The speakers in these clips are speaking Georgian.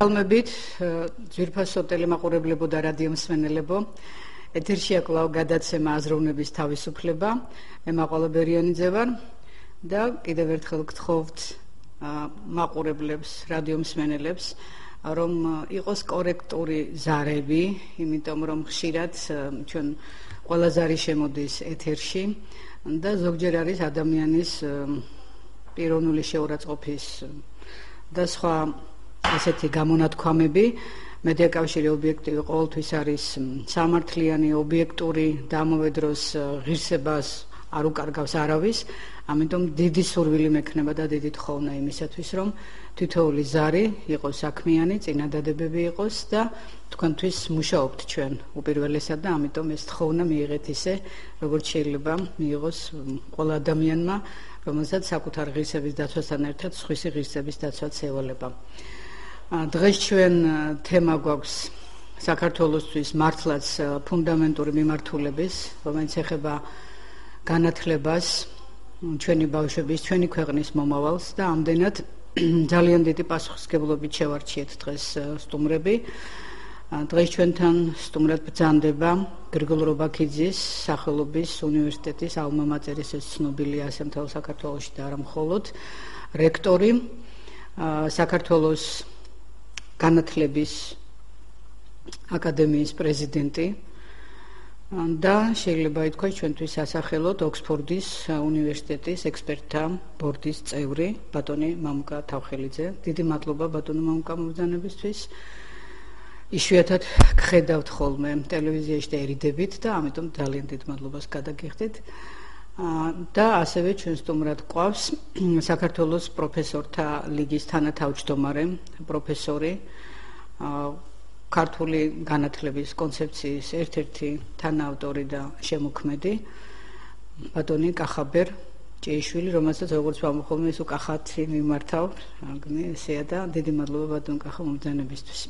ალმებით ძირფასო ტელემაყურებლებო და რადიო მსმენელებო ეთერშია კლავ გადაცემა აზროვნების თავისუფლება მე მაყოლა ბერიანიძე ვარ და კიდევ ერთხელ გთხოვთ მაყურებლებს რადიო მსმენელებს რომ იყოს კორექტური ზარები იმიტომ რომ ხშირად ჩვენ ყველა ზარი შემოდის ეთერში და ზოგჯერ არის ადამიანის პიროვნული შეურაცხყოფის და სხვა ასეთი გამონათქვამები მედიაკავშირი ობიექტივი ყოველთვის არის სამართლიანი ობიექტური და ამავედროს ღირსებას არ უკარგავს არავის ამიტომ დიდი სურვილი მექნება და დიდი თხოვნა იმისათვის რომ თითოეული ზარი იყოს საქმიანი წინადადებები იყოს და თქვენთვის მუშაობთ ჩვენ უპირველესად და ამიტომ ეს თხოვნა მიიღეთ ისე როგორც შეიძლება მიიღოს ყველა ადამიანმა რომელსაც საკუთარ ღირსების დაცვასთან ერთად სხვისი ღირსების დაცვაც ევალება. დღეს ჩვენ თემა გვაქვს საქართველოსთვის მართლაც ფუნდამენტური მიმართულების, რომელიც ეხება განათლებას, ჩვენი ბავშვების, ჩვენი ქვეყნის მომავალს და ამდენად ძალიან დიდი პასუხისგებლობით შევარჩიეთ დღეს სტუმრები. დღეს ჩვენთან სტუმრად ბრძანდება გრიგოლ რობაქიძის სახელობის უნივერსიტეტის ალმა-მატერის ეს ცნობილია ასე მთელ საქართველოში და არა მხოლოდ რექტორი საქართველოს განათლების აკადემიის პრეზიდენტი და შეიძლება ითქვას ჩვენთვის ასახელოთ ოქსფორდის უნივერსიტეტის ექსპერტთა ბორდის წევრი ბატონი მამუკა თავხელიძე. დიდი მადლობა ბატონო მამუკა მოგზანებისთვის. იშვიათად გხედავთ ხოლმე ტელევიზიაში და ერიდებით და ამიტომ ძალიან დიდ მადლობას გადაგიხდით. და ასევე ჩვენ სტუმრად ყავს საქართველოს პროფესორთა ლიგის თანათავმჯდომარე პროფესორი. ქართული განათლების კონცეფციის ერთ-ერთი თანაავტორი და შემოქმედი ბატონი კახაბერ ჭეიშვილი რომელსაც როგორც ვამოხმე ის უკახათი მიმართავ აგნე ესეა და დიდი მადლობა ბატონ კახა მომძანებისთვის.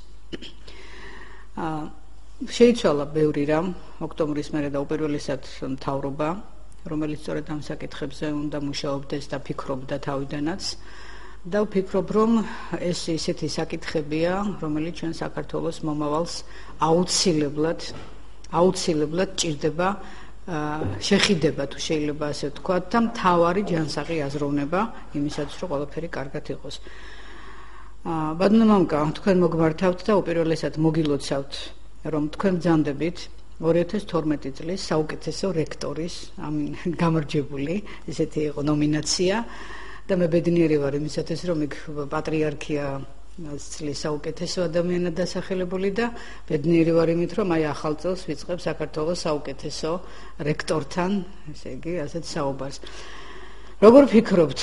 აა შეიცვალა ბევრი რამ ოქტომბრის მერე და უპირველესად მთავრობა რომელიც სწორედ ამ საკითხებზე უნდა მუშაობდეს და ფიქრობდა თავიდანაც. და ვფიქრობ რომ ეს ისეთი საკითხებია რომელიც ჩვენ საქართველოს მომავალს აუცილებლად აუცილებლად ჭირდება შეხიდება თუ შეიძლება ასე ვთქვა და მთავარი ჯანსაღი აზროვნება იმისაც რომ ყველაფერი კარგად იყოს. აა ბატონო მამკა თქვენ მოგმართავთ და უპირველესად მოგილოცავთ რომ თქვენ ბძანდებით 2012 წლის საუკეთესო რექტორის ამინ გამარჯვებული ესეთი იყო ნომინაცია. და მე ბედნიერი ვარ იმისათვის რომ იქ პატრიარქია წლის საუკეთესო ადამიანად დასახელებული და ბედნიერი ვარ იმით რომ აი ახალ წელს ვიწყებ საქართველოს საუკეთესო რექტორთან ესე იგი ასეთ საუბარს. როგორ ფიქრობთ?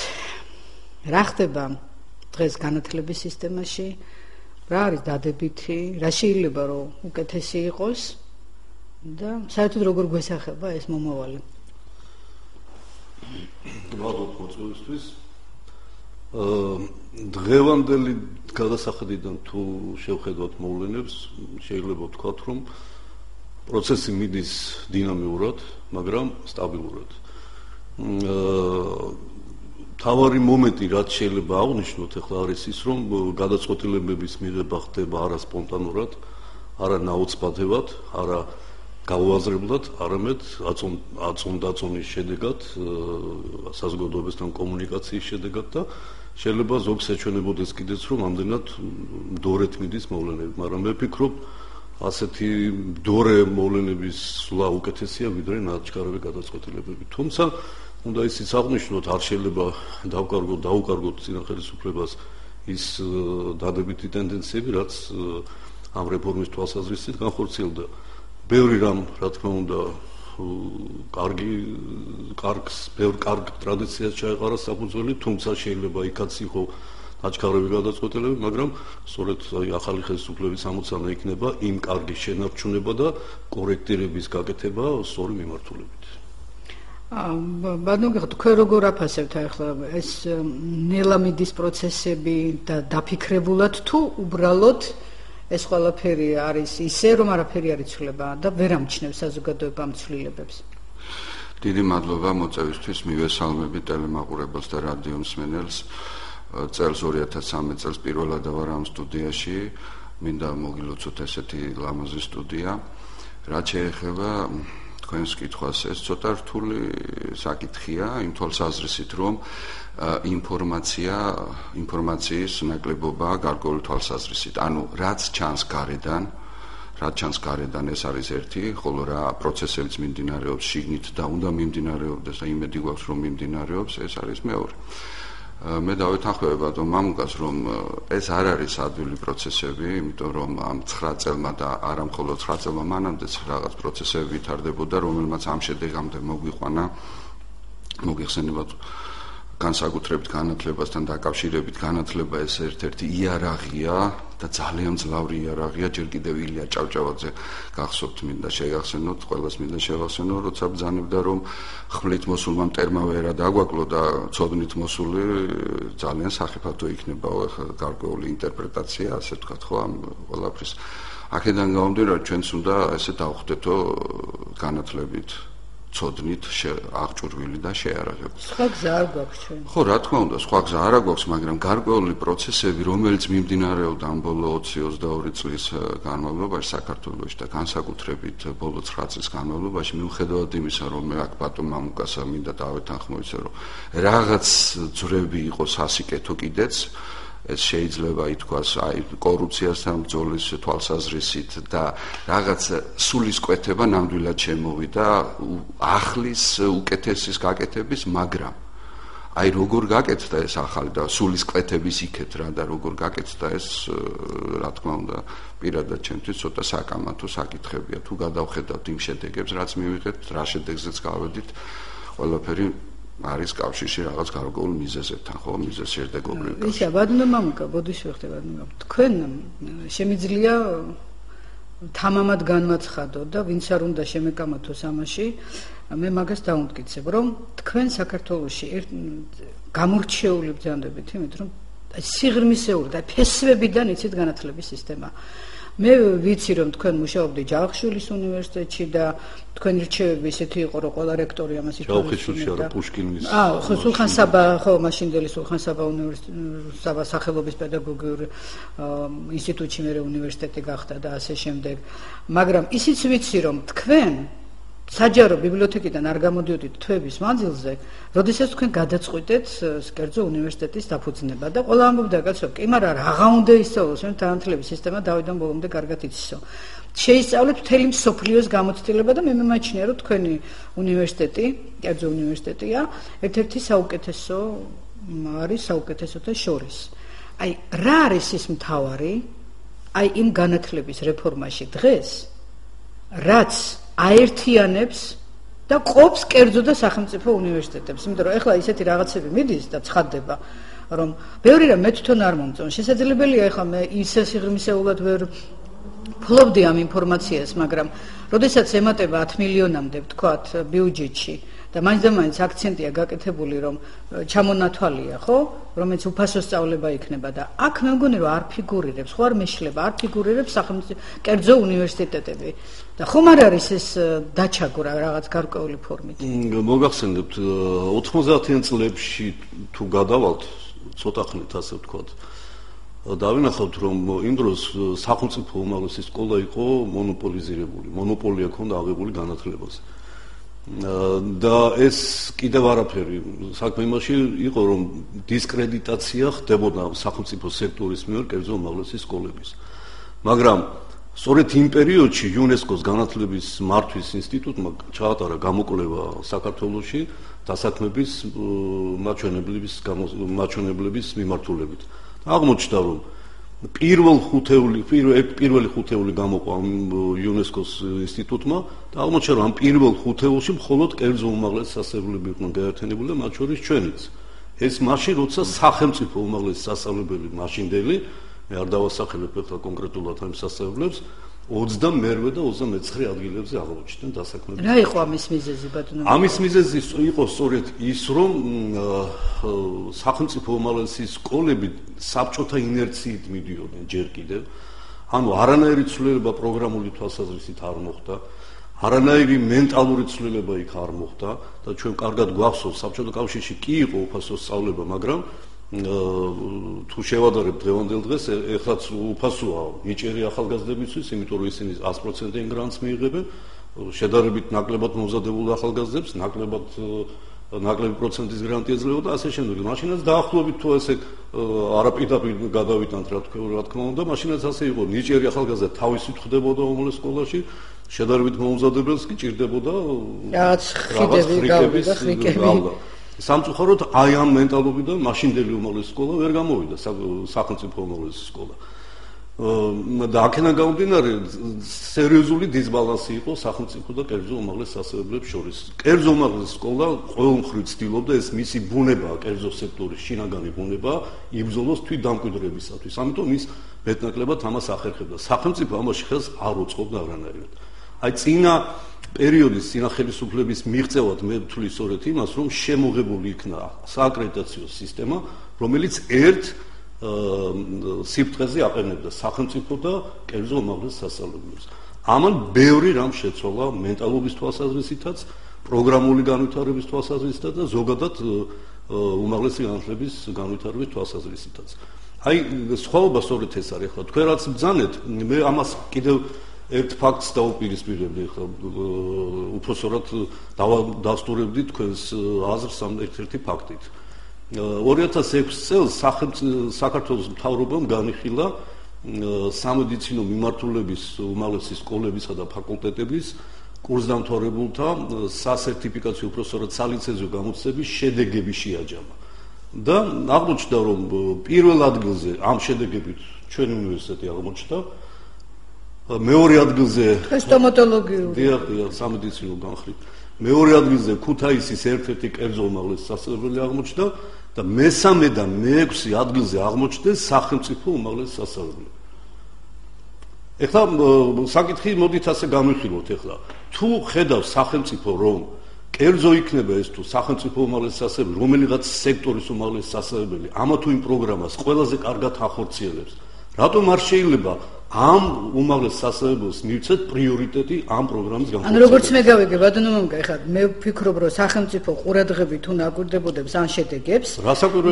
რა ხდება დღეს განათლების სისტემაში? რა არის დადებითი? რა შეიძლება რომ უკეთესი იყოს და საერთოდ როგორ გვესახება ეს მომავალი? მადლობ მოწვევისთვის. აა დღევანდელი გადასახედიდან თუ შევხედოთ მოვლენებს, შეიძლება ვთქვათ, რომ პროცესი მიდის დინამიურად, მაგრამ სტაბილურად. აა თავარი მომენტი რაც შეიძლება აღნიშნოთ ახლა არის ის, რომ გადაწყვეტილებების მიღება ხდება არა სპონტანურად, არა ნაუცბადევად, არა გაუაზრებლად, არამედ აწონ აწონ დაწონის შედეგად, საზოგადოებასთან კომუნიკაციის შედეგად და შეიძლება ზოგს ეჩვენებოდეს კიდეც რომ ამდენად დორეთ მიდის მოვლენები, მაგრამ მე ვფიქრობ ასეთი დორე მოვლენების სულა უკეთესია ვიდრე ნაჩქარები გადაწყვეტილებები. თუმცა უნდა ისიც აღნიშნოთ, არ შეიძლება დავკარგოთ დაუკარგოთ წინახელისუფლებას ის დადებითი ტენდენციები, რაც ამ რეფორმის თვალსაზრისით განხორციელდა. ბევრი რამ რა თქმა უნდა კარგი კარგს ბევრ კარგ ტრადიციას ჩაეყარა საფუძველი თუმცა შეიძლება იქაც იყო აჩქარები გადაწყვეტილები მაგრამ სწორედ აი ახალი ხელისუფლების ამოცანა იქნება იმ კარგის შენარჩუნება და კორექტირების გაკეთება სწორი მიმართულებით. აა ბანო თქვენ როგორ აფასებთ? ახლა ეს ნელამიდის პროცესები და დაფიქრებულად თუ უბრალოდ ეს ყველაფერი არის ისე რომ არაფერი არ იცვლება და ვერ ამჩნევს საზოგადოება მცვლილებებს. დიდი მადლობა მოწევისთვის, მივესალმები ტელემაყურებელს და რადიო მსმენელს. წელს 2013 წელს პირველად ვარ ამ სტუდიაში მინდა მოგილოცოთ ესეთი ლამაზი სტუდია რაც შეეხება თქვენს კითხვას. ეს ცოტა რთული საკითხია იმ თვალსაზრისით რომ ინფორმაცია ინფორმაციის ნაკლებობა გარკვეული თვალსაზრისით. ანუ რაც ჩანს გარედან რაც ჩანს გარედან ეს არის ერთი ხოლო რა პროცესებიც მიმდინარეობს შიგნით და უნდა მიმდინარეობდეს და იმედი გვაქვს რომ მიმდინარეობს ეს არის მეორე მე დავითანხმება რომ მამუკას რომ ეს არ არის ადვილი პროცესები, იმიტომ რომ ამ 9 წელმა და არა მხოლოდ 9 წელმა მანამდეც რაღაც პროცესები ვითარდებოდა, რომელმაც ამ შედეგამდე მოგვიყვანა. მოგიხსენებათ განსაკუთრებით განათლებასთან დაკავშირებით განათლება ეს ერთ-ერთი იარაღია და ძალიან ძლავრი იარაღია. ჯერ კიდევ ილია ჭავჭავაძე გახსოვთ მინდა შეგახსენოთ ყველას მინდა შევახსენო როცა ბძანებდა რომ ხმლით მოსულმა მტერმა ვერა დაგვაკლო და ცოდნით მოსული ძალიან სახიფათო იქნება ხო გარკვეული ინტერპრეტაცია ასე ვთქვათ ხო ამ ყველაფრის აქედან გამომდინარე ჩვენც უნდა ესე დავხვდეთო განათლებით ცოდნით აღჭურვილი და შეარაღებული. სხვა გზა არ გვაქვს ჩვენ. ხო, რა თქმა უნდა, სხვა გზა არ გვაქვს, მაგრამ გარკვეული პროცესები, რომელიც მიმდინარეობდა ამ ბოლო 20-22 წლის განმავლობაში საქართველოში და განსაკუთრებით ბოლო 9 წლის განმავლობაში, მიუხედავად იმისა, რომ მე აქ ბატონ მამუკასა მინდა დავეთანხმოიცე, რომ რაღაც ძრები იყო სასიკეთო კიდეც, ეს შეიძლება ითქვას აი კორუფციასთან ბრძოლის თვალსაზრისით და რაღაც სულისკვეთება ნამდვილად შემოვიდა ახლის უკეთესის გაკეთების მაგრამ აი როგორ გაკეთდა ეს ახალი და სულისკვეთების იქეთ რა და როგორ გაკეთდა ეს რა თქმა უნდა პირადად ჩემთვის ცოტა საკამათო საკითხებია თუ გადავხედავთ იმ შედეგებს რაც მივიღეთ რა შედეგზეც გავედით ყველაფერი არის კავშირში რაღაც გარკვეულ მიზეზებთან, ხო, მიზეზ შედეგობრივ კავშირში. ისა, ბადნო მამუკა, ბოდიში ხდება, ნუ თქვენ შემიძლია თამამად განმაცხადო და ვინც არ უნდა შემეკამათოს ამაში, მე მაგას დაუნტკიცებ, რომ თქვენ საქართველოსში გამორჩეული ბრძანდებით, იმით რომ სიღრმისეული და ფესვებიდან იცით განათლების სისტემა. მე ვიცი რომ თქვენ მუშაობდი ჯავახიშვილის უნივერსიტეტში და თქვენი რჩევები ისეთი იყო რომ ყველა რექტორი ამას ითხოვდა ჯავახიშვილში არა პუშკინის აა ხო სულხან-საბა ხო მაშინდელი სულხან-საბა უნივერსიტეტი სახელობის პედაგოგიური ინსტიტუტში მე უნივერსიტეტი გახდა და ასე შემდეგ. მაგრამ ისიც ვიცი რომ თქვენ საჯარო ბიბლიოთეკიდან არ გამოდიოდით თვების მანძილზე, როდესაც თქვენ გადაწყვიტეთ სკერძო უნივერსიტეტის დაფუძნება და ყველა ამბობდა კაცო, კი მაგრამ რაღა უნდა ისწავლოს, რომ თანათლების სისტემა დავიდან ბოლომდე კარგად იცისო. შეისწავლეთ მთელი მსოფლიოს გამოცდილება და მე მიმაჩნია, რომ თქვენი უნივერსიტეტი, კერძო უნივერსიტეტია, ერთ-ერთი საუკეთესო არის საუკეთესოთა შორის. აი, რა არის ის მთავარი? აი, იმ განათლების რეფორმაში დღეს, რაც აერთიანებს და ყოფს კერძო და სახელმწიფო უნივერსიტეტებს. იმიტომ რომ ეხლა ისეთი რაღაცები მიდის და ცხადდება, რომ ბევრი რამ მე თვითონ არ მომწონს. შესაძლებელია ეხლა მე ისე სიღრმისეულად ვერ ფლობდი ამ ინფორმაციას, მაგრამ როდესაც ემატება 10 მილიონამდე, ვთქვათ, ბიუჯეტში, მაინც და მაინც აქცენტია გაკეთებული რომ ჩამონათვალია ხო? რომელიც უფასო სწავლება იქნება და აქ მე მგონი რომ არ ფიგურირებს ხო? არ მეშლება არ ფიგურირებს სახელმწიფო კერძო უნივერსიტეტები. და ხომ არ არის ეს დაჩაგვრა რაღაც გარკვეული ფორმით? მოგახსენებთ 90-იან წლებში თუ გადავალთ ცოტა ხნით ასე ვთქვათ დავინახავთ რომ იმ დროს სახელმწიფო უმაღლესი სკოლა იყო მონოპოლიზირებული მონოპოლია ქონდა აღებული განათლებაზე და ეს კიდევ არაფერი. საქმე იმაში იყო რომ დისკრედიტაცია ხდებოდა სახელმწიფო სექტორის მიერ კერძო უმაღლესი სკოლების. მაგრამ სწორედ იმ პერიოდში იუნესკოს განათლების მართვის ინსტიტუტმა ჩაატარა გამოკვლევა საქართველოსში დასაქმების მაჩვენებლების მაჩვენებლების მიმართულებით. აღმოჩნდა რომ პირველ ხუთეული პირველი ხუთეული გამოყვა იუნესკოს ინსტიტუტმა და აღმოჩნდა რომ პირველ ხუთეულში მხოლოდ კერძო უმაღლეს სასწავლებლები იყვნენ გაერთიანებული და მათ შორის ჩვენიც. ეს მაშინ როცა სახელმწიფო უმაღლეს სასწავლებელი მაშინდელი მე არ დავასახელებ ახლა კონკრეტულად ამ სასწავლებლებს 22 და 29 ადგილებზე აღმოჩნდნენ დასაქმებები. რა იყო ამის მიზეზი ბატონო? ამის მიზეზი იყო სწორედ ის, რომ სახელმწიფო უმაღლესი სკოლები საბჭოთა ინერციით მიდიოდნენ ჯერ კიდევ. ანუ არანაირი ცვლილება პროგრამული თვალსაზრისით არ მოხდა. არანაირი მენტალური ცვლილება იქ არ მოხდა და ჩვენ კარგად გვახსოვს საბჭოთა კავშირში კი იყო უფასო სწავლება, მაგრამ თუ შევადარებ დღევანდელ დღეს ეხლაც უფასოა მიჭერი ახალგაზრდებისთვის, იმიტომ რომ ისინი 100%-იან გრანტს მიიღებენ, შედარებით ნაკლებად მომზადებული ახალგაზრდებს, ნაკლებად ნაკლები პროცენტის გრანტი ეძლევა და ასე შემდეგ. მაშინაც დაახლოებით თუ ესე არაპირდაპირ გადავიტანთ რა თქმა უნდა, რა თქმა უნდა, მაშინაც ასე იყო. ნიჭიერი ახალგაზრდა თავისი ხდებოდა უმოლეს სკოლაში, შედარებით მომზადებელს კი ჭირდებოდა რაღაც ხიდები გავიდა, ხიდები. სამწუხაროდ აი ამ მენტალობიდან მაშინდელი უმაღლესი სკოლა ვერ გამოვიდა სახელმწიფო უმაღლესი სკოლა. და აქედან გამომდინარე სერიოზული დისბალანსი იყო სახელმწიფო და კერძო უმაღლეს სასწავლებლებს შორის. კერძო უმაღლეს სკოლა ყოველმხრივ ცდილობდა ეს მისი ბუნება, კერძო სექტორის შინაგანი ბუნება იბრძოლოს თვით დამკვიდრებისათვის. ამიტომ ის მეტნაკლებად ამას ახერხებდა. სახელმწიფო ამაში ხელს არ უწყობდა არანაირად. აი წინა პერიოდის წინა ხელისუფლების მიღწევად მე ვთვლი სწორედ იმას, რომ შემოღებული იქნა სააკრედიტაციო სისტემა, რომელიც ერთ სიფრთხეზე აყენებდა სახელმწიფო და კერძო უმაღლეს სასწავლებლებს. ამან ბევრი რამ შეცვალა მენტალობის თვალსაზრისითაც, პროგრამული განვითარების თვალსაზრისითაც და ზოგადად უმაღლესი განათლების განვითარების თვალსაზრისითაც. აი, სხვაობა სწორედ ეს არის. ახლა თქვენ რაც ბძანეთ, მე ამას კიდევ ერთ ფაქტს დაუპირისპირებდი ახლა უფროსორად დავასტურებდი თქვენს აზრს ამ ერთ-ერთი ფაქტით. 2006 წელს საქართველოს მთავრობამ განიხილა სამედიცინო მიმართულების უმაღლესი სკოლებისა და ფაკულტეტების კურსდამთავრებულთა სასერტიფიკაციო პროფესორად სალიცენზიო გამოცდების შედეგები შეაჯამა. და აღმოჩნდა რომ პირველ ადგილზე ამ შედეგებით ჩვენი უნივერსიტეტი აღმოჩნდა მეორე ადგილზე სტომატოლოგიური დიახ დიახ სამედიცინო განხრით. მეორე ადგილზე ქუთაისის ერთ-ერთი კერძო უმაღლესი სასწავლებელი აღმოჩნდა და მესამე და მეექვსე ადგილზე აღმოჩნდეს სახელმწიფო უმაღლესი სასწავლებელი. ეხლა საკითხი მოდით ასე გამიხილოთ ეხლა. თუ ხედავ სახელმწიფო რომ კერძო იქნება ეს თუ სახელმწიფო უმაღლესი სასწავლებელი რომელიღაც სექტორის უმაღლესი სასწავლებელი ამა თუ იმ პროგრამას ყველაზე კარგად ახორციელებს რატომ არ შეიძლება ამ უმაღლეს სასწავლებელს მივცეთ პრიორიტეტი ამ პროგრამის განხორციელებას. ანუ როგორც მე გავიგე, ბატონო მომგა, ხა მე ვფიქრობ, რომ სახელმწიფო ყურადღებით თუ ნაკურდებოდებს ან შედეგებს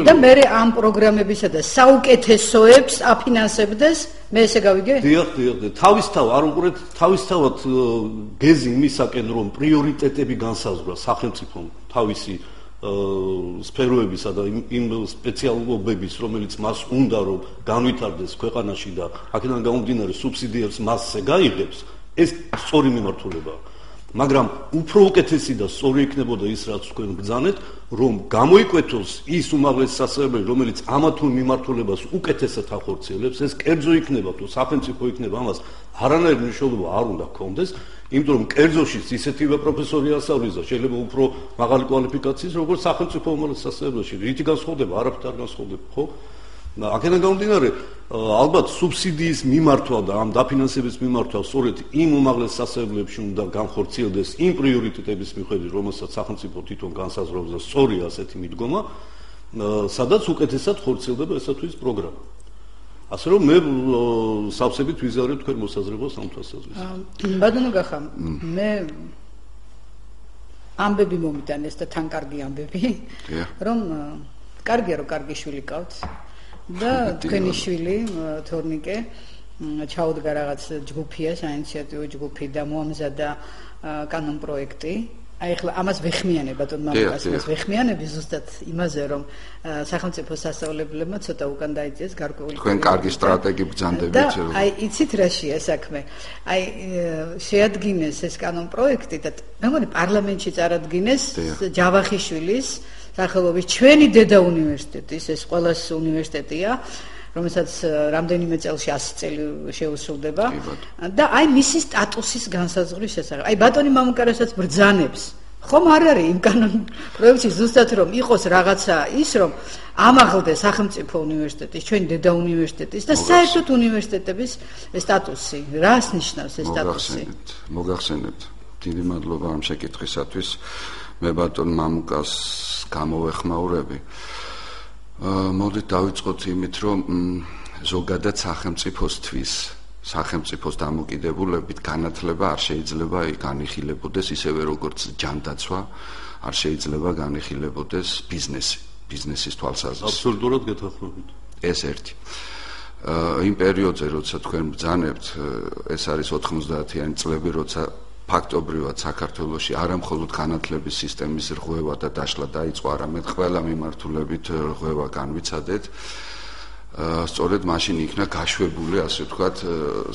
და მე ამ პროგრამებისა და საუკეთესოებს აფინანსებდეს, მე ესე გავიგე? დიახ, დიახ, თავისთავად არ უყურეთ თავისთავად გეზი იმისაკენ, რომ პრიორიტეტები განსაზღვრა სახელმწიფო თავისი სფეროებისა და იმ სპეციალობების, რომელიც მას უნდა რომ განვითარდეს ქვეყანაში და აქედან გამომდინარე სუბსიდიებს მასზე გაიღებს, ეს სწორი მიმართულებაა. მაგრამ უფრო უკეთესი და სწორი იქნებოდა ის, რაც თქვენ ბძანეთ, რომ გამოიკვეთოს ის უმაღლესი სასწავლებელი, რომელიც ამა თუ მიმართულებას უკეთესად ახორციელებს, ეს კერძო იქნება თუ საფენციფო იქნება, ამას არანაირი მნიშვნელობა არ უნდა ქონდეს. იმიტომ რომ კერძოში ისეთივე პროფესორი ასწავლის და შეიძლება უფრო მაღალი კვალიფიკაციის როგორც სახელმწიფო უნივერსიტეტებში რითი განსხვავდება? არაფერ არ განსხვავდება ხო? აქედან გამომდინარე ალბათ სუბსიდიის მიმართვა და ამ დაფინანსების მიმართვა სწორედ იმ უმაღლეს სასწავლებლებში უნდა განხორციელდეს იმ პრიორიტეტების მიხედვით რომელსაც სახელმწიფო თვითონ განსაზღვრავს და სწორია ასეთი მიდგომა სადაც უკეთესად ხორციელდება ესა თუ ის პროგრამა ასე რომ მე სავსებით ვიზარებ თქვენ მოსაზრებას ამ თვალსაზრისით. ბატონო გახა მე ამბები მომიტანეს და თან კარგი ამბები რომ კარგია რომ კარგი შვილი ყავთ და თქვენი შვილი თორნიკე ჩაუდგა რაღაც ჯგუფია საინიციატივო ჯგუფი და მოამზადა კანონ პროექტი აი ახლა ამას ვეხმიანებ ბატონ მამაკაცს მას ვეხმიანები ზუსტად იმაზე რომ სახელმწიფო სასწავლებლებმა ცოტა უკან დაიწეს გარკვეული თქვენ კარგი სტრატეგი ბრძანდებით რომ? აი იცით რაშია საქმე? აი შეადგინეს ეს კანონ პროექტი და მე მგონი პარლამენტში წარადგინეს ჯავახიშვილის სახელობის ჩვენი დედა უნივერსიტეტის ეს ყველას უნივერსიტეტია რომელსაც რამდენიმე წელში 100 წელი შეუსრულდება და აი მისი სტატუსის განსაზღვრის შესახებ. აი ბატონი მამუკარასაც ბრძანებს. ხომ არ არის იმ კანონ პროექტში ზუსტად რომ იყოს რაღაცა ის რომ ამაღლდეს სახელმწიფო უნივერსიტეტის, ჩვენი დედა უნივერსიტეტის და საერთოდ უნივერსიტეტების სტატუსი. რას ნიშნავს ეს სტატუსი? მოგახსენებთ. დიდი მადლობა ამ შეკითხვისათვის. მე ბატონ მამუკას გამოვეხმაურები. მოდით დავიწყოთ იმით, რომ ზოგადად სახელმწიფოსთვის სახელმწიფოს დამოკიდებულებით განათლება არ შეიძლება განიხილებოდეს ისევე როგორც ჯანდაცვა, არ შეიძლება განიხილებოდეს ბიზნესი. ბიზნესის თვალსაზრისით. აბსოლუტურად გეთანხმებით. ეს ერთი. აა იმ პერიოდზე, როცა თქვენ ბძანებთ, ეს არის 90-იანი წლები, როცა ფაქტობრივად საქართველოში არამხოლოდ განათლების სისტემის რღვევა და დაშლა დაიწყო, არამედ ყველა მიმართულებით რღვევა განვიცადეთ. სწორედ მაშინ იქნა გაშვებული ასე ვთქვათ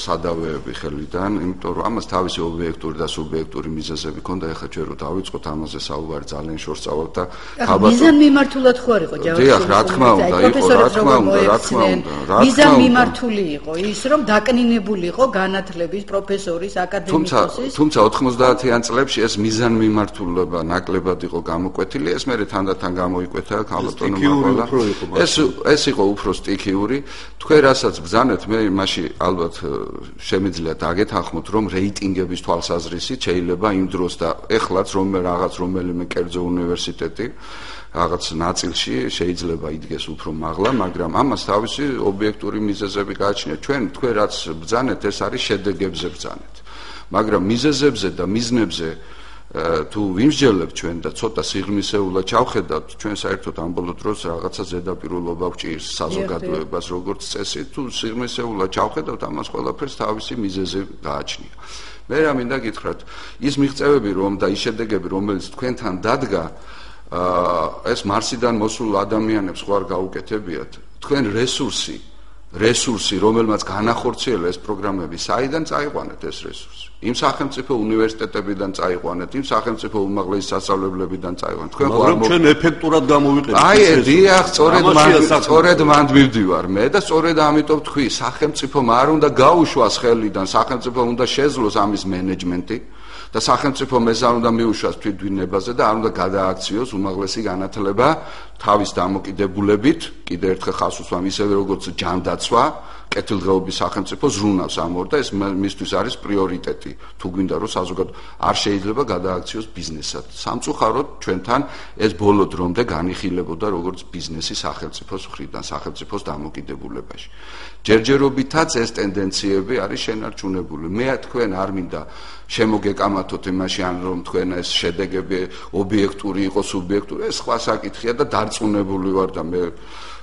სადავეები ხელიდან, იმიტომ რომ ამას თავისი ობიექტური და სუბიექტური მიზეზები ჰქონდა, ეხლა ჩვენ რო დავიწყოთ ამაზე საუბარი ძალიან შორს წავალთ და ხალხო მიზან მიმართულად ხო არ იყო ჯავახი? დიახ, რა თქმა უნდა, იყო რა თქმა უნდა, რა თქმა უნდა. მიზან მიმართული იყო ის, რომ დაკნინებული იყო განათლების პროფესორის, აკადემიკოსის. თუმცა 90-იან წლებში ეს მიზან მიმართულება ნაკლებად იყო გამოკვეთილი, ეს მე თანდათან გამოიკვეთა ქალბატონო მაღლა. ეს ეს იყო უფრო სტიქი აქტიური თქვენ რასაც ბზანეთ მე იმაში ალბათ შემიძლია დაგეთანხმოთ რომ რეიტინგების თვალსაზრისით შეიძლება იმ დროს და ეხლაც რომ რაღაც რომელიმე კერძო უნივერსიტეტი რაღაც ნაწილში შეიძლება იდგეს უფრო მაღლა მაგრამ ამას თავისი ობიექტური მიზეზები გააჩნია. ჩვენ თქვენ რაც ბზანეთ ეს არის შედეგებზე ბზანეთ. მაგრამ მიზეზებზე და მიზნებზე თუ ვიმსჯელებთ ჩვენ და ცოტა სიღრმისეულად ჩავხედავთ, ჩვენ საერთოდ ამ ბოლო დროს რაღაცა ზედაპირულობა გვჭირს საზოგადოებას, როგორც წესი, თუ სიღრმისეულად ჩავხედავთ, ამას ყველაფერს თავისი მიზეზი გააჩნია. მე რა მინდა გითხრათ, ის მიღწევები რომ და ის შედეგები, რომელიც თქვენთან დადგა, აა ეს მარსიდან მოსულ ადამიანებს ხوار გაუკეთებიათ. თქვენ რესურსი რესურსი რომელმაც განახორციელა ეს პროგრამები საიდან წაიყვანეთ ეს რესურსი იმ სახელმწიფო უნივერსიტეტებიდან წაიყვანეთ, იმ სახელმწიფო უმაღლესი სასწავლებლებიდან წაიყვანეთ. თქვენ ხო არ მოგ ჩვენ ეფექტურად გამოვიყენეთ. აი, დიახ, სწორედ მან სწორედ მან მივდივარ მე და სწორედ ამიტომ თქვი, სახელმწიფო არ უნდა გაუშვას ხელიდან, სახელმწიფო უნდა შეძლოს ამის მენეჯმენტი. და სახელმწიფო მეზარ უნდა მიუშვას თვითვინებაზე და არ უნდა გადააქციოს უმაღლესი განათლება თავის დამოკიდებულებით, კიდე ერთხელ ხას უსვამ ისევე როგორც ჯანდაცვა, კეთილდღეობის სახელმწიფო ზრუნავს ამ ორ და ეს მისთვის არის პრიორიტეტი. თუ გვინდა რომ საზოგადო არ შეიძლება გადააქციოს ბიზნესად. სამწუხაროდ ჩვენთან ეს ბოლო დრომდე განიხილებოდა როგორც ბიზნესი სახელმწიფოს მხრიდან, სახელმწიფოს დამოკიდებულებაში. ჯერჯერობითაც ეს ტენდენციები არის შენარჩუნებული. მე თქვენ არ მინდა შემოგეკამათოთ იმაში ან რომ თქვენ ეს შედეგები ობიექტური იყოს, სუბიექტური, ეს სხვა საკითხია და დარწმუნებული ვარ და მე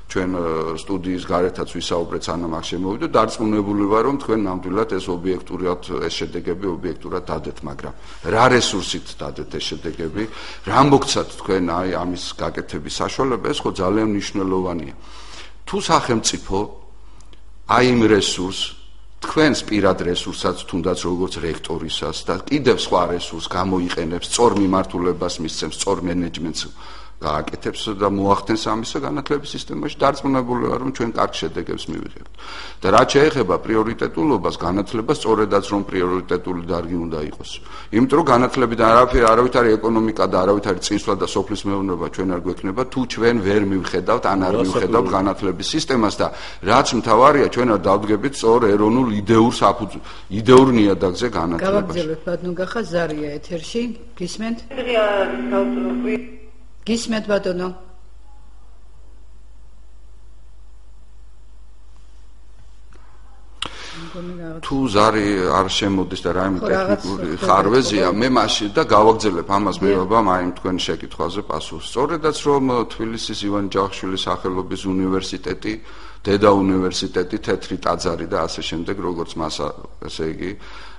ჩვენ სტუდიის გარეთაც ვისაუბრეთ სანამ აქ შემოვიდეთ დარწმუნებული ვარ რომ თქვენ ნამდვილად ეს ობიექტურად ეს შედეგები ობიექტურად დადეთ მაგრამ რა რესურსით დადეთ ეს შედეგები? რა მოგცათ თქვენ აი ამის გაკეთების საშუალება? ეს ხო ძალიან მნიშვნელოვანია. თუ სახელმწიფო აი იმ რესურს თქვენს პირად რესურსაც თუნდაც როგორც რექტორისას და კიდევ სხვა რესურს გამოიყენებს სწორ მიმართულებას მისცემს სწორ მენეჯმენტს გააკეთებს და მოახდენს ამისა განათლების სისტემაში დარწმუნებული ვარ რომ ჩვენ კარგ შედეგებს მივიღებთ. და რაც შეეხება პრიორიტეტულობას, განათლება სწორედაც რომ პრიორიტეტული დარგი უნდა იყოს. იმიტომ რომ განათლებიდან არაფერი არავითარი ეკონომიკა და არავითარი წინსვლა და სოფლის მეურნეობა ჩვენ არ გვექნება თუ ჩვენ ვერ მივხედავთ ან არ მივხედავთ განათლების სისტემას და რაც მთავარია ჩვენ არ დავდგებით სწორ ეროვნულ იდეურ საფუძ იდეურ ნიადაგზე განათლებას. გავაგზავნებთ ბატონგახა ზარია ეთერში გისმენთ? გისმენთ ბატონო. თუ ზარი არ შემოდის და რაიმე ტექნიკური ხარვეზია მე მაშინ და გავაგზელებ ამას მეუბნება მაიმ თქვენ შეკითხვაზე პასუხს. სწორედაც რომ თბილისის ივან ჯავახიშვილის სახელობის უნივერსიტეტი დედა უნივერსიტეტი თეთრი ტაძარი და ასე შემდეგ როგორც მას ესე იგი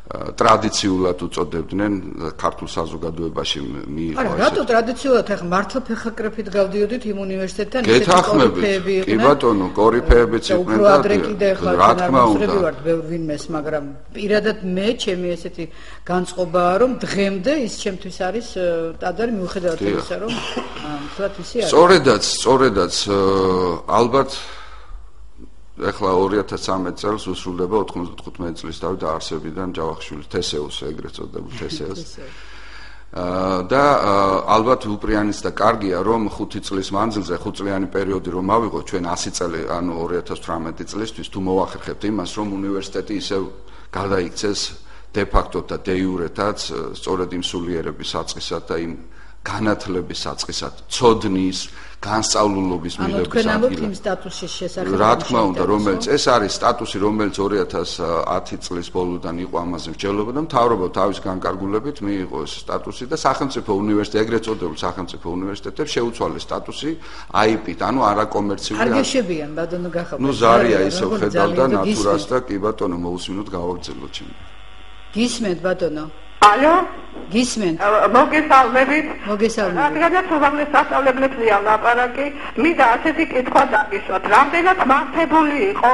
ტრადიციულად უწოდებდნენ ქართულ საზოგადოებაში მიიღო ეს. არა, რატო ტრადიციულად ახლა მართლა ფეხაკრეფით გავდიოდით იმ უნივერსიტეტთან ისეთი კორიფეები იყვნენ? კი ბატონო, კორიფეებიც იყვნენ და ადრე კიდე ახლა თანამშრომლები ვართ ბევრ ვინმეს, მაგრამ პირადად მე ჩემი ესეთი განწყობაა, რომ დღემდე ის ჩემთვის არის ტადარი მიუხედავად იმისა, რომ თქვათ ისი არის. სწორედაც, სწორედაც ალბათ ეხლა 2013 წელს უსრულდება 95 წლის თავი დაარსებიდან ჯავახიშვილის თესეუს ეგრეთ წოდებული თესეუს აა და ალბათ უპრიანიც და კარგია რომ 5 წლის მანძილზე 5 წლიანი პერიოდი რომ ავიღოთ ჩვენ 100 წელი ანუ 2018 წლისთვის თუ მოახერხებთ იმას რომ უნივერსიტეტი ისევ გადაიქცეს დე ფაქტო და დე იურეთაც სწორედ იმ სულიერების საწყისად და იმ განათლების საწყისად, ცოდნის, განსწავლულობის მიღების ადგილი. ანუ თქვენ ამბობთ იმ სტატუსის შესახებ. რა თქმა უნდა, რომელიც ეს არის სტატუსი, რომელიც 2010 წლის ბოლოდან იყო ამაზე მსჯელობა და მთავრობა თავის განკარგულებით მიიღო ეს სტატუსი და სახელმწიფო უნივერსიტეტი, ეგრეთ წოდებული სახელმწიფო უნივერსიტეტებს შეუცვალეს სტატუსი IP-ით, ანუ არაკომერციული. არ გეშებიან, ბატონო გახაბა. ნუ ზარია ისე ხედავ და ნატურას და კი ბატონო მოусმინოთ გავაგრძელოთ ჩემი. გისმენთ ბატონო? ალო გისმენთ მოგესალმებით. მოგესალმებით. რადგანაც უღალეს სასწავლებლებში ალაპარაკი მინდა ასეთი კითხვა დაგისვათ რამდენად მართებული იყო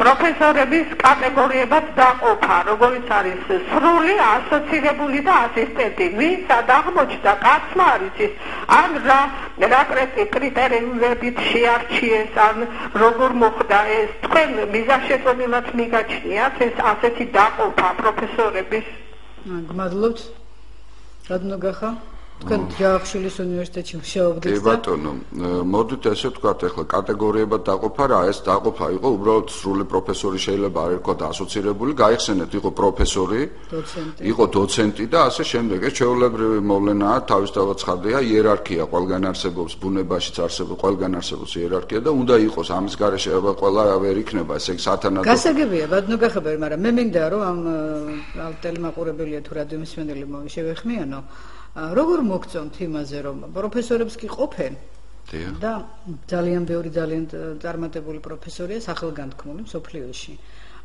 პროფესორების კატეგორიებად დაყოფა როგორიც არის სრული ასოცირებული და ასისტენტი? ვინცად აღმოჩნდა კაცმა არის ის ან რა რა კრიტერიუმებით შეარჩიეს ან როგორ მოხდა ეს. თქვენ მიზანშეწონილად მიგაჩნიათ ეს ასეთი დაყოფა პროფესორების გმადლობთ. რადგან გახა? თქვენ ჯავახიშვილის უნივერსიტეტში მუშაობდით და კი ბატონო, მოდით ესე ვთქვათ, ახლა კატეგორიებად დაყოფა რა, ეს დაყოფა იყო უბრალოდ სრული პროფესორი შეიძლება არ ერქვა და ასოცირებული, გაიხსენეთ, იყო პროფესორი, დოცენტი. იყო დოცენტი და ასე შემდეგ. ეს ჩვეულებრივი მოვლენაა, თავისთავად ცხადია, იერარქია ყველგან არსებობს, ბუნებაშიც არსებობს ყველგან არსებობს იერარქია და უნდა იყოს ამის გარეშე ყველა ვერ იქნება ესე სათანადო. გასაგებია, ბატონო გახაბერ, მაგრამ მე მინდა რომ ამ ტელემაყურებელია თუ რადიო მსმენელი მოვიშევეხმიანო. როგორ მოგწონთ იმაზე რომ პროფესორებს კი ყოფენ? და ძალიან ბევრი ძალიან წარმატებული პროფესორია სახელგანთქმული სოფლიოში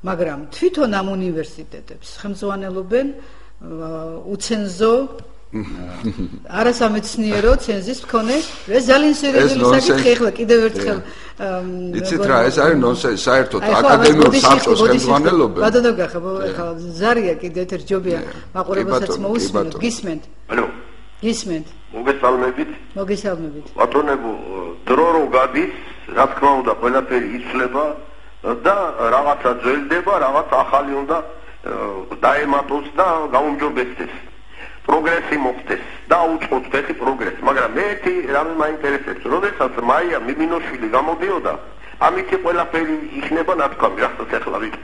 მაგრამ თვითონ ამ უნივერსიტეტებს ხელმძღვანელობენ უცენზო არასამეცნიერო ცენზის მქონე. ეს ძალიან სერიოზული საკითხი ახლა კიდევ ერთხელ იცით რა ეს არის ნონსენსი საერთოდ აკადემიურ საბჭოს ხელმძღვანელობენ. ბატონო გახაბო ახლა ზარია კიდევ ერთ ჯობია მაყურებელსაც მოусმინოთ გისმენთ. ანუ გისმენთ. მოგესალმებით. მოგესალმებით. ბატონებო დრო რო გადის რა თქმა უნდა ყველაფერი იცლება და რაღაცა ძველდება რაღაც ახალი უნდა დაემატოს და გაუმჯობესდეს. პროგრესი მოხდეს და უწყოთ ფეხი პროგრესი მაგრამ მე ერთი რამე მაინტერესებს როდესაც მაია მიმინოშვილი გამოდიოდა ამით ყველაფერი იქნება ნათქვამი რასაც ახლა ვიყ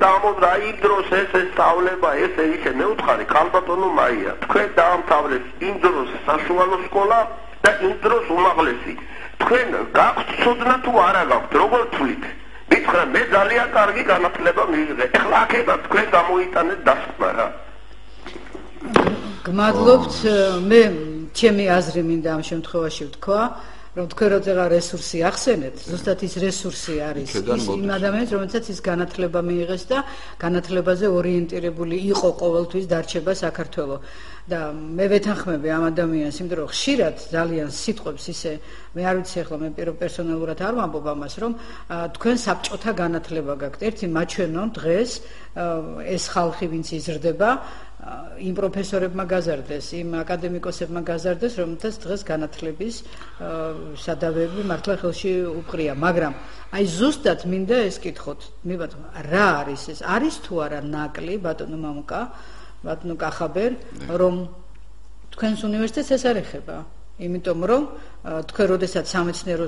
და ამოდრა იმ დროს ეს ეს სწავლება ესე ისე მე ვთხარი ქალბატონო მაია. თქვენ დაამთავრეს იმ დროს საშუალო სკოლა და იმ დროს უმაღლესი. თქვენ გაქვთ ცოდნა თუ არა გაქვთ როგორ თვლით? მითხრა მე ძალიან კარგი განათლება მიიღე. ეხლა აქება თქვენ გამოიტანეთ დასკვნა რა გმადლობთ მე ჩემი აზრი მინდა ამ შემთხვევაში ვთქვა რომ თქვენ როცა რესურსი ახსენეთ, ზუსტად ის რესურსი არის ის იმ ადამიანს, რომელსაც ის განათლება მიიღეს და განათლებაზე ორიენტირებული იყო ყოველთვის დარჩება საქართველოს. და მე ვეთანხმები ამ ადამიანს, იმიტომ რომ ხშირად ძალიან სიტყვებს ისე მე არ ვიცი ახლა მე პერსონალურად არ ვამბობ ამას, რომ თქვენ საბჭოთა განათლება გაქვთ. ერთი მაჩვენო დღეს ეს ხალხი ვინც იზრდება იმ პროფესორებმა გაზარდეს, იმ აკადემიკოსებმა გაზარდეს, რომელთაც დღეს განათლების სადავეები მართლა ხელში უყრია, მაგრამ აი ზუსტად მინდა ეს კითხოთ, მე ბატონო, რა არის ეს? არის თუ არა ნაკლი ბატონო მამუკა, ბატონო კახაბერ, რომ თქვენს უნივერსიტეტს ეს არ ეხება? იმიტომ რომ თქვენ როდესაც სამეცნიერო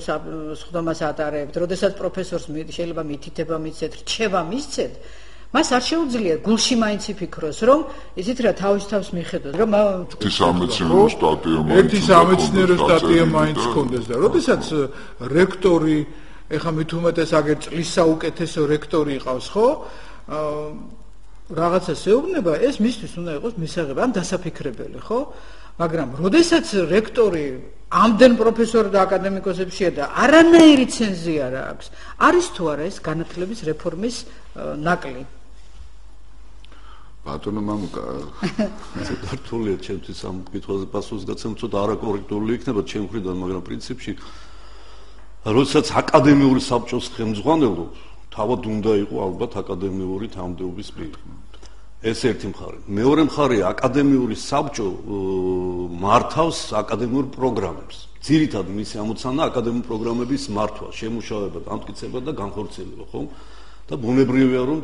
სხდომას ატარებთ, როდესაც პროფესორს შეიძლება მითითება მიცეთ, რჩევა მისცეთ, მას არ შეუძლია გულში მაინც იფიქროს, რომ ისიც რა თავის თავს მიხედოს, რომ ერთი სამეცნიერო სტატია მაინც ერთი სამეცნიერო სტატია მაინც კონდეს და როდესაც რექტორი ეხა მით უმეტეს აგერ წლის საუკეთესო რექტორი იყავს, ხო? აა რაღაცას ეუბნება, ეს მისთვის უნდა იყოს მისაღები, ან დასაფიქრებელი, ხო? მაგრამ როდესაც რექტორი ამდენ პროფესორ და აკადემიკოსებშია და არანაირი ცენზია რა აქვს, არის თუ არა ეს განათლების რეფორმის ნაკლი? ბატონო მამუკა ცოტა რთულია ჩემთვის ამ კითხვაზე პასუხს გაცემ ცოტა არაკორექტული იქნება ჩემ მხრიდან მაგრამ პრინციპში როდესაც აკადემიური საბჭოს ხელმძღვანელობ თავად უნდა იყოს ალბათ აკადემიური თანამდებობის პირი ეს ერთი მხარე. მეორე მხარე აკადემიური საბჭო მართავს აკადემიურ პროგრამებს. ძირითადად მისი ამოცანა აკადემიური პროგრამების მართვა შემუშავება დამტკიცება და განხორციელება ხო და ბუნებრივია რომ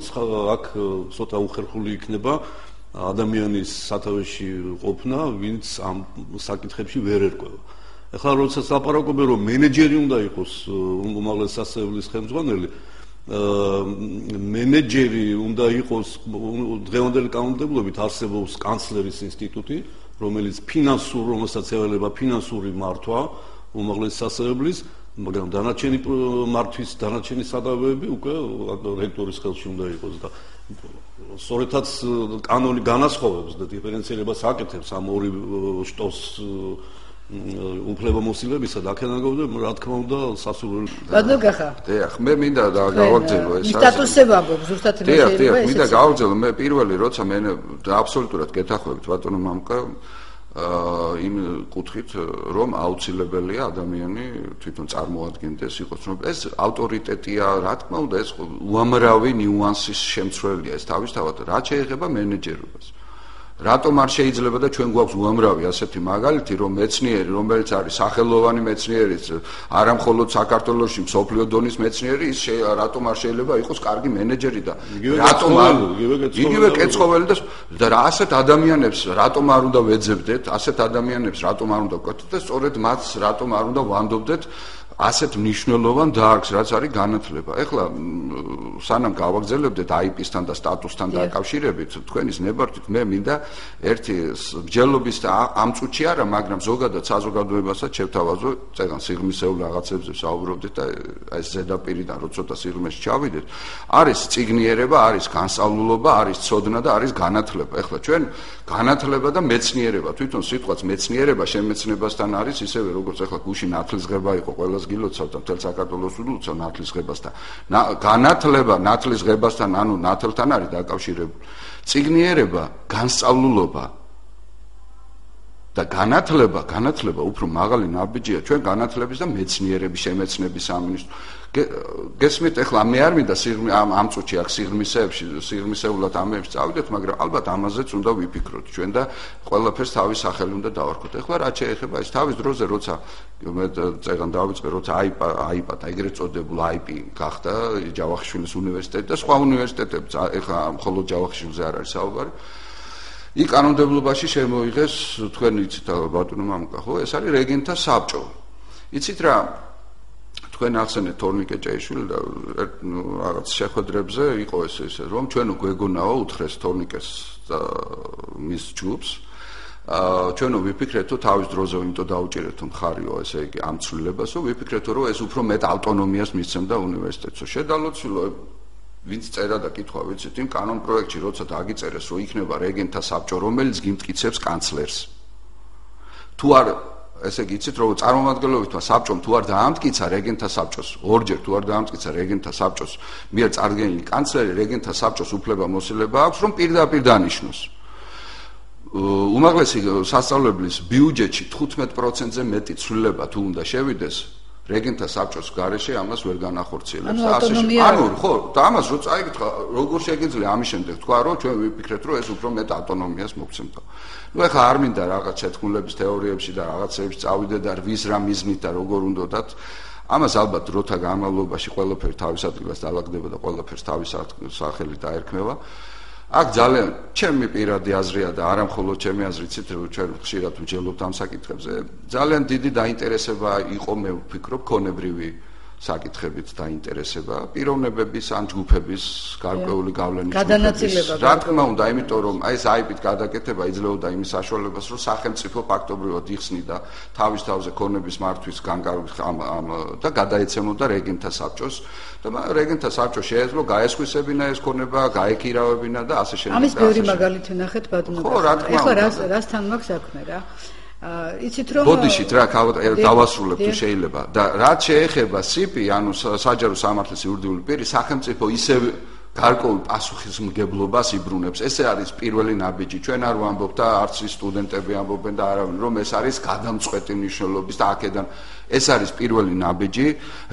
აქ ცოტა უხერხული იქნება ადამიანის სათავეში ყოფნა, ვინც ამ საკითხებში ვერ ერკვევა. ახლა როდესაც ლაპარაკობენ რომ მენეჯერი უნდა იყოს უმაღლეს სასწავლებლის ხელმძღვანელი, მენეჯერი უნდა იყოს დღევანდელი კანონმდებლობით არსებობს კანცლერის ინსტიტუტი, რომელიც ფინანსურ რომელსაც ევალება ფინანსური მართვა უმაღლეს სასწავლებლის მაგრამ დანარჩენი მართვის დანარჩენი სადავეები უკვე რექტორის ხელში უნდა იყოს და სწორედაც კანონი განასხვავებს და დიფერენცირებას აკეთებს ამ ორი შტოს უფლებამოსილებისა და აქედან რა თქმა უნდა სასურველი ბადო გახა. დიახ მე მინდა და გავაგზავნო ეს სტატუსება გვაქვს ზუსტად მე შეიძლება დიახ მინდა გავაგზავნო მე პირველი როცა მე აბსოლუტურად გეთახმებით ბატონო მამკა იმ კუთხით რომ აუცილებელია ადამიანი თვითონ წარმოადგენდეს იყოს რომ ეს ავტორიტეტია რა თქმა უნდა ეს უამრავი ნიუანსის შემცველია. ეს თავისთავად რა შეიძლება მენეჯერობას რატომ არ შეიძლება და ჩვენ გვაქვს უამრავი ასეთი მაგალითი რომ მეცნიერი რომელიც არის სახელოვანი მეცნიერიც არამხოლოდ საქართველოსში მსოფლიო დონის მეცნიერი ის რატომ არ შეიძლება იყოს კარგი მენეჯერი და რატომ არ იგივე კეცხოველი და რა ასეთ ადამიანებს რატომ არ უნდა ვეძებდეთ ასეთ ადამიანებს რატომ არ უნდა ვკვეთოთ და სწორედ მათ რატომ არ უნდა ვანდობდეთ ასეთ მნიშვნელოვან დაარქს რაც არის განათლება. ეხლა სანამ გავაგზავნებდეთ IP-სთან და სტატუსთან დაკავშირებით, თქვენის ნებართვით მე მინდა ერთი გჯელობის და ამ წუთში არა, მაგრამ ზოგადად საზოგადოებასაც შევთავაზო, წეგან სიღრმისეულ რაღაცებზე საუბრობდით და აი ეს ზედაპირიდან რო ცოტა სიღრმეში ჩავიდეთ, არის ციგნიერება, არის განსწავლულობა, არის ცოდნა და არის განათლება. ეხლა ჩვენ განათლება და მეცნიერება, თვითონ სიტყვაც მეცნიერება შემეცნებასთან არის ისევე როგორც ეხლა გუში ნათლისღება იყო ყველა გილოცავ და მთელ საქართველოს ულოცავ ნათლისღებასთან. განათლება ნათლისღებასთან, ანუ ნათლთან არის დაკავშირებული. ციგნიერება, განსწავლულობა და განათლება, განათლება უფრო მაღალი ნაბიჯია ჩვენ განათლების და მეცნიერების შემეცნების სამინისტრო. გესმით ახლა მე არ მინდა სიღრმი ამ ამ წუთში აქ სიღრმისეებში სიღრმისეულად ამებს წავიდეთ მაგრამ ალბათ ამაზეც უნდა ვიფიქროთ. ჩვენ და ყველაფერს თავის სახელი უნდა დავარქოთ. ახლა რა შეეხება ეს თავის დროზე როცა მე წეგან დავიწყე როცა აიპა აიპა და ეგრეთ წოდებულ აიპი გახდა ჯავახიშვილის უნივერსიტეტი და სხვა უნივერსიტეტებიც ახლა მხოლოდ ჯავახიშვილზე არ არის საუბარი. იქ კანონმდებლობაში შემოიღეს თქვენ იცით ბატონო მამკა ხო? ეს არის რეგენტთა საბჭო. იცით რა თქვენ ახსენეთ თორნიკე ჭეიშვილი და რაღაც შეხვედრებზე იყო ეს ესე რომ ჩვენო გვეგონაო უთხრეს თორნიკეს და მის ჯუბს აა ჩვენო ვიფიქრეთ თუ თავის დროზე იმიტომ დაუჭირეთ თუ მხარიო ესე იგი ამ ცვლილებასო ვიფიქრეთ რომ ეს უფრო მეტ ავტონომიას მისცემდა უნივერსიტეტსო შედალოცილო ვინც წერა და კითხვა ვიცით იმ კანონ პროექტში როცა დაგიწერეს რომ იქნება რეგენტთა საბჭო რომელიც გიმტკიცებს კანცლერს. თუ არ ესე იგი იცით რომ წარმომადგენლობითმა საბჭომ თუ არ დაამტკიცა რეგენტთა საბჭოს ორჯერ თუ არ დაამტკიცა რეგენტთა საბჭოს მიერ წარდგენილი კანცლერი რეგენტთა საბჭოს უფლება მოსილება აქვს რომ პირდაპირ დანიშნოს. უმაღლესი სასწავლებლის ბიუჯეტში 15%-ზე მეტი ცვლილება თუ უნდა შევიდეს რეგენტთა საბჭოს გარეშე ამას ვერ განახორციელებს. და ასე ანუ ხო და ამას რო წაიკითხა როგორ შეგიძლია ამის შემდეგ თქვა რომ ჩვენ ვიფიქრეთ რომ ეს უფრო მეტ ავტონომიას მოგცემდა ну ეხლა არ მინდა რაღაც შეთქმულების თეორიებში და რაღაცებში წავიდე და ვის რა მიზნით და როგორ უნდათ. ამას ალბათ დროთა განმავლობაში ყველაფერი თავის ადგილას დაალაგდება და ყველაფერს თავის სახელი დაერქმევა აქ ძალიან ჩემი პირადი აზრია და არა მხოლოდ ჩემი აზრით ცით ჩვენ ხშირად ვჯელობთ ამ საკითხებზე. ძალიან დიდი დაინტერესება იყო მე ვფიქრობ ქონებრივი საკითხებით დაინტერესება პიროვნებების ან ჯგუფების გარკვეული გავლენის გადანაწილება რა თქმა უნდა იმიტომ რომ აი ეს აიპით გადაკეთება იძლეოდა იმის საშუალებას რომ სახელმწიფო ფაქტობრივად იხსნიდა თავის თავზე ქონების მართვის განკარგვის ამ ამ და გადაეცემოდა რეგენტთა საბჭოს და რეგენტთა საბჭო შეეძლო გაესხვისებინა ეს ქონება, გაეკირავებინა და ასე შემდეგ. ამის ბევრი მაგალითი ნახეთ ბატონო. ხო, რა თქმა უნდა. ეხლა რას რასთან მაქვს საქმე რა? იცით რომ ბოდიშით რა დავასრულებ თუ შეიძლება. და რაც შეეხება სიპი, ანუ საჯარო სამართლის იურიდიული პირი, სახელმწიფო ისევ გარკვეულ პასუხისმგებლობას იბრუნებს. ესე არის პირველი ნაბიჯი. ჩვენ არ ვამბობ და არც სტუდენტები ამბობენ და არავინ რომ ეს არის გადამწყვეტი მნიშვნელობის და აქედან ეს არის პირველი ნაბიჯი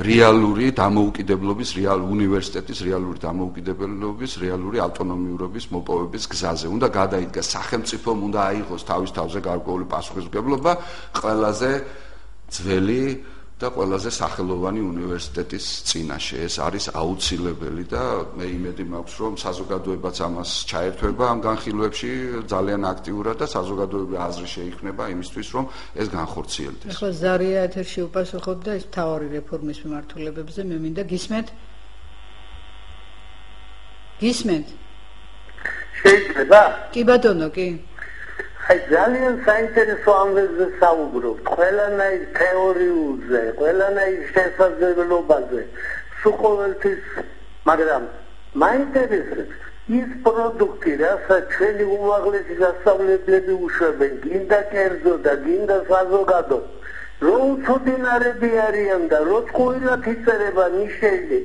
რეალური დამოუკიდებლობის, რეალ უნივერსიტეტის რეალური დამოუკიდებლობის, რეალური ავტონომიურობის მოპოვების გზაზე. უნდა გადაიდგას სახელმწიფომ უნდა აიღოს თავის თავზე გარკვეული პასუხისმგებლობა ყველაზე ძველი და ყველაზე სახელოვანი უნივერსიტეტის წინაშე ეს არის აუცილებელი და მე იმედი მაქვს რომ საზოგადოებაც ამას ჩაერთვება ამ განხილვებში ძალიან აქტიურად და საზოგადოებრივი აზრი შეიქმნება იმისთვის რომ ეს განხორციელდეს. ახლა ზარია ეთერში უპასუხობდა ეს თავარი რეფორმის მიმართულებებზე მე მინდა გისმენთ გისმენთ შეიძლება? კი ბატონო, კი. აი ძალიან საინტერესო ამბებზე საუბრობთ, ყველანაირ თეორიულზე, ყველანაირ შესაძლებლობაზე. სულ ყოველთვის, მაგრამ მაინტერესებს ის პროდუქტი, რასაც ჩვენი უმაღლესი დასავლებლები უშვებენ, გინდა კერძო და გინდა საზოგადო, რომ უცოდინარები არიან და რო ყოილად იწერება ნიშნები,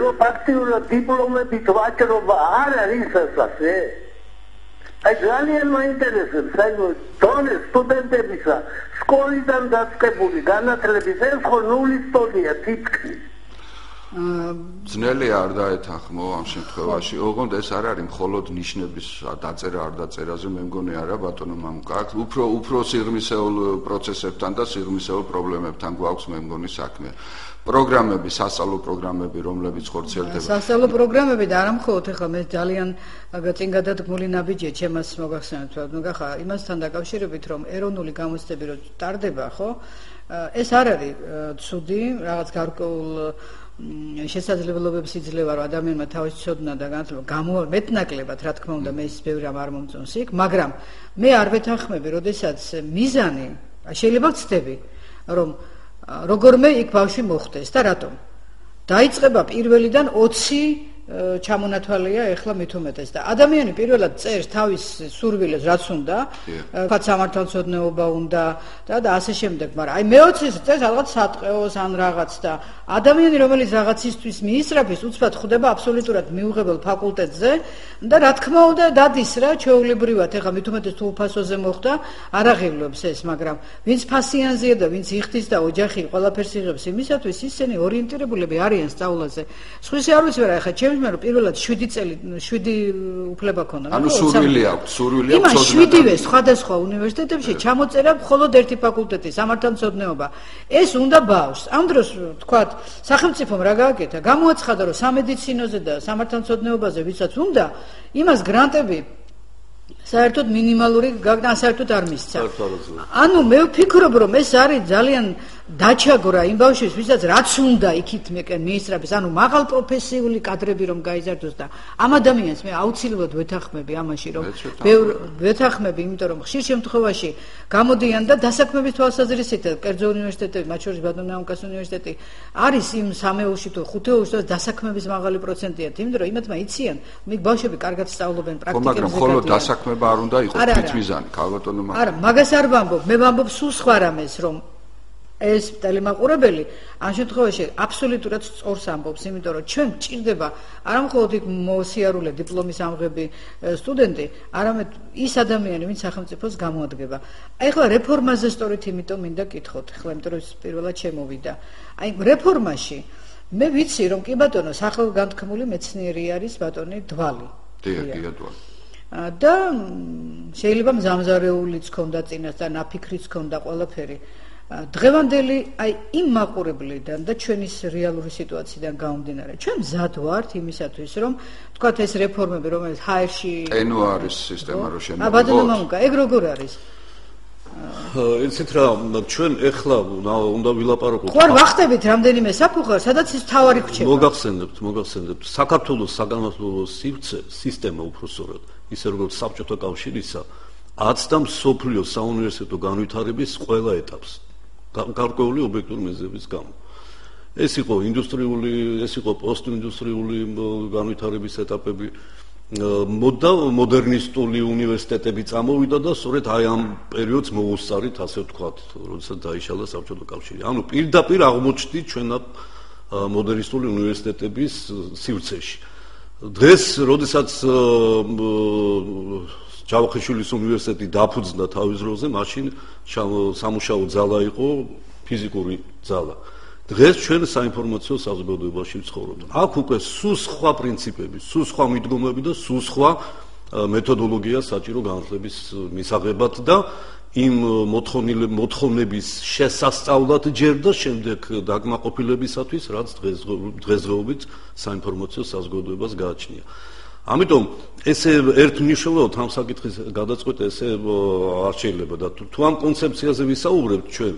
რომ ფაქტიურად დიპლომებით ვაჭრობა არ არის ასე. ძალიან მაინტერესებს, აი თონე სტუდენტებისა, სკოლიდან დაწყებული განათლების ეს ხო ნულის ტოლია თითქმის. ძნელი არ დაეთანხმო ამ შემთხვევაში. ოღონდ ეს არ არის მხოლოდ ნიშნების დაწერა არ დაწერაზე, მე მგონი არა ბატონო მამუკა. უფრო უფრო სიღრმისეულ პროცესებთან და სიღრმისეულ პრობლემებთან გვაქვს მე მგონი საქმე. პროგრამები, სასწავლო პროგრამები, რომლებიც ხორციელდება. სასწავლო პროგრამები და არა მხოლოდ ახლა მე ძალიან წინ გადადგმული ნაბიჯია ჩემს მოგახსენებთ, ну გახა იმასთან დაკავშირებით რომ ეროვნული გამოცდები რო ტარდება, ხო? ეს არ არის ცუდი, რაღაც გარკვეულ შესაძლებლობებს იძლევა რომ ადამიანმა თავის ცოდნა და განათლება გამო მეტნაკლებად რა თქმა უნდა მე ის ბევრი რამ არ მომწონს იქ მაგრამ მე არ ვეთანხმები როდესაც მიზანი შეიძლება ვცდები რომ როგორმე იქ ბავშვი მოხდეს და რატომ? დაიწყება პირველიდან 20 ჩამონათვალია ახლა მithumetes და ადამიანი პირველად წერს თავის სურვილებს რაც უნდა. თქვა სამართალწოდნეობა უნდა და და ასე შემდეგ მაგრამ აი მეოცეს წერს რაღაც სატყეოს ან რაღაც და ადამიანი რომელიც რაღაცისთვის მიისწრაფის უცბად ხვდება აბსოლუტურად მიუღებელ ფაკულტეტზე და რა თქმა უნდა დადის რა ჩეულებრივად ახლა მithumetes თუ უფასოზე მოხდა არაღივლებს ეს მაგრამ ვინც ფასიანზეა და ვინც იხდის და ოჯახი ყველაფერს იღებს იმისათვის ისინი ორიენტირებულები არიან სწავლაზე. სხვისი არ ვიცი რა ახლა ჩემ მე რომ პირველად 7 წელი 7 უფლება ქონდა. ანუ სურვილი აქვს, სურვილი აქვს ცოდნა. იმას 7-ვე სხვადასხვა უნივერსიტეტებში ჩამოწერა მხოლოდ ერთი ფაკულტეტი, სამართალმცოდნეობა. ეს უნდა ბავშვს. ამ დროს თქვა, სახელმწიფომ რა გააკეთა? გამოაცხადა რომ სამედიცინოზე და სამართალმცოდნეობაზე ვისაც უნდა, იმას გრანტები საერთოდ მინიმალური გაგდა საერთოდ არ მისცა. ანუ მე ვფიქრობ რომ ეს არის ძალიან დაჩაგრა იმ ბავშვის ვისაც რაც უნდა იქით მე მიისწრაფეს ანუ მაღალ პროფესიული კადრები რომ გაიზარდოს და ამ ადამიანს მე აუცილებლად ვეთანხმები ამაში რომ ვეთანხმები იმიტომ რომ ხშირ შემთხვევაში გამოდიან და დასაქმების თვალსაზრისით კერძო უნივერსიტეტები მათ შორის ბატონო ამკას უნივერსიტეტი არის იმ სამეულში თუ ხუთეულში და დასაქმების მაღალი პროცენტია იმიტომ რომ იმათმა იციან მე ბავშვები კარგად სწავლობენ პრაქტიკებზე მაგრამ ხოლო დასაქმება არ უნდა იყოს თვითმიზანი ქალბატონო მაგრამ არა მაგას არ ვამბობ მე ვამბობ სულ სხვა რამეს რომ ეს ტელემაყურებელი ამ შემთხვევაში აბსოლუტურად სწორს ამბობს, იმიტომ რომ ჩვენ ჭირდება არა მხოლოდ იქ მოსიარულე დიპლომის ამღები სტუდენტი, არამედ ის ადამიანი, ვინც სახელმწიფოს გამოადგება. აი ახლა რეფორმაზე სწორით იმიტომ მინდა კითხოთ, ახლა იმიტომ რომ პირველად შემოვიდა. აი რეფორმაში მე ვიცი რომ კი ბატონო სახელგანთქმული მეცნიერი არის ბატონი დვალი. დიახ, დვალი. და შეიძლება მზამზარეულიც ქონდა წინას და ნაფიქრიც ქონდა ყველაფერი. დღევანდელი აი იმ მაყურებლიდან და ჩვენის რეალური სიტუაციიდან გამომდინარე. ჩვენ მზად ვართ იმისათვის რომ თქვათ ეს რეფორმები რომელიც ჰაერში ტენო არის სისტემა რო შემოვიდა აბა ბატონო მამუკა ეგ როგორ არის? ისეთ რა ჩვენ ეხლა უნდა ვილაპარაკოთ. ხო არ ვახტებით რამდენიმე საფუძველ სადაც ის თავარი ქჩება მოგახსენებთ მოგახსენებთ საქართველოს საგანმანათლებლო სივრცე სისტემა უბრალოდ ისე როგორც საბჭოთა კავშირისა აცდა მსოფლიო საუნივერსიტეტო განვითარების ყველა ეტაპს გარკვეული ობიექტური მიზეზების გამო. ეს იყო ინდუსტრიული, ეს იყო პოსტინდუსტრიული განვითარების ეტაპები. მოდა მოდერნისტული უნივერსიტეტები წამოვიდა და სწორედ აი ამ პერიოდს მოუსწარით, ასე ვთქვათ, როდესაც დაიშალა საბჭოთა კავშირი. ანუ პირდაპირ აღმოჩნდით ჩვენ მოდერნისტული უნივერსიტეტების სივრცეში. დღეს, როდესაც ჯავახიშვილის უნივერსიტეტი დაფუძნდა თავის დროზე, მაშინ სამუშაო ძალა იყო ფიზიკური ძალა. დღეს ჩვენ საინფორმაციო საზოგადოებაში ვცხოვრობთ. აქ უკვე სულ სხვა პრინციპები, სულ სხვა მიდგომები და სულ სხვა მეთოდოლოგია საჭირო განათლების მისაღებად და იმ მოთხოვნების შესასწავლად ჯერ და შემდეგ დაგმაყოფილებისათვის, რაც დღეს დღესდღეობით საინფორმაციო საზოგადოებას გააჩნია. ამიტომ ესე ერთნიშნულად ამ საკითხის გადაწყვეტა ესე არ შეიძლება და თუ ამ კონცეფციაზე ვისაუბრებთ ჩვენ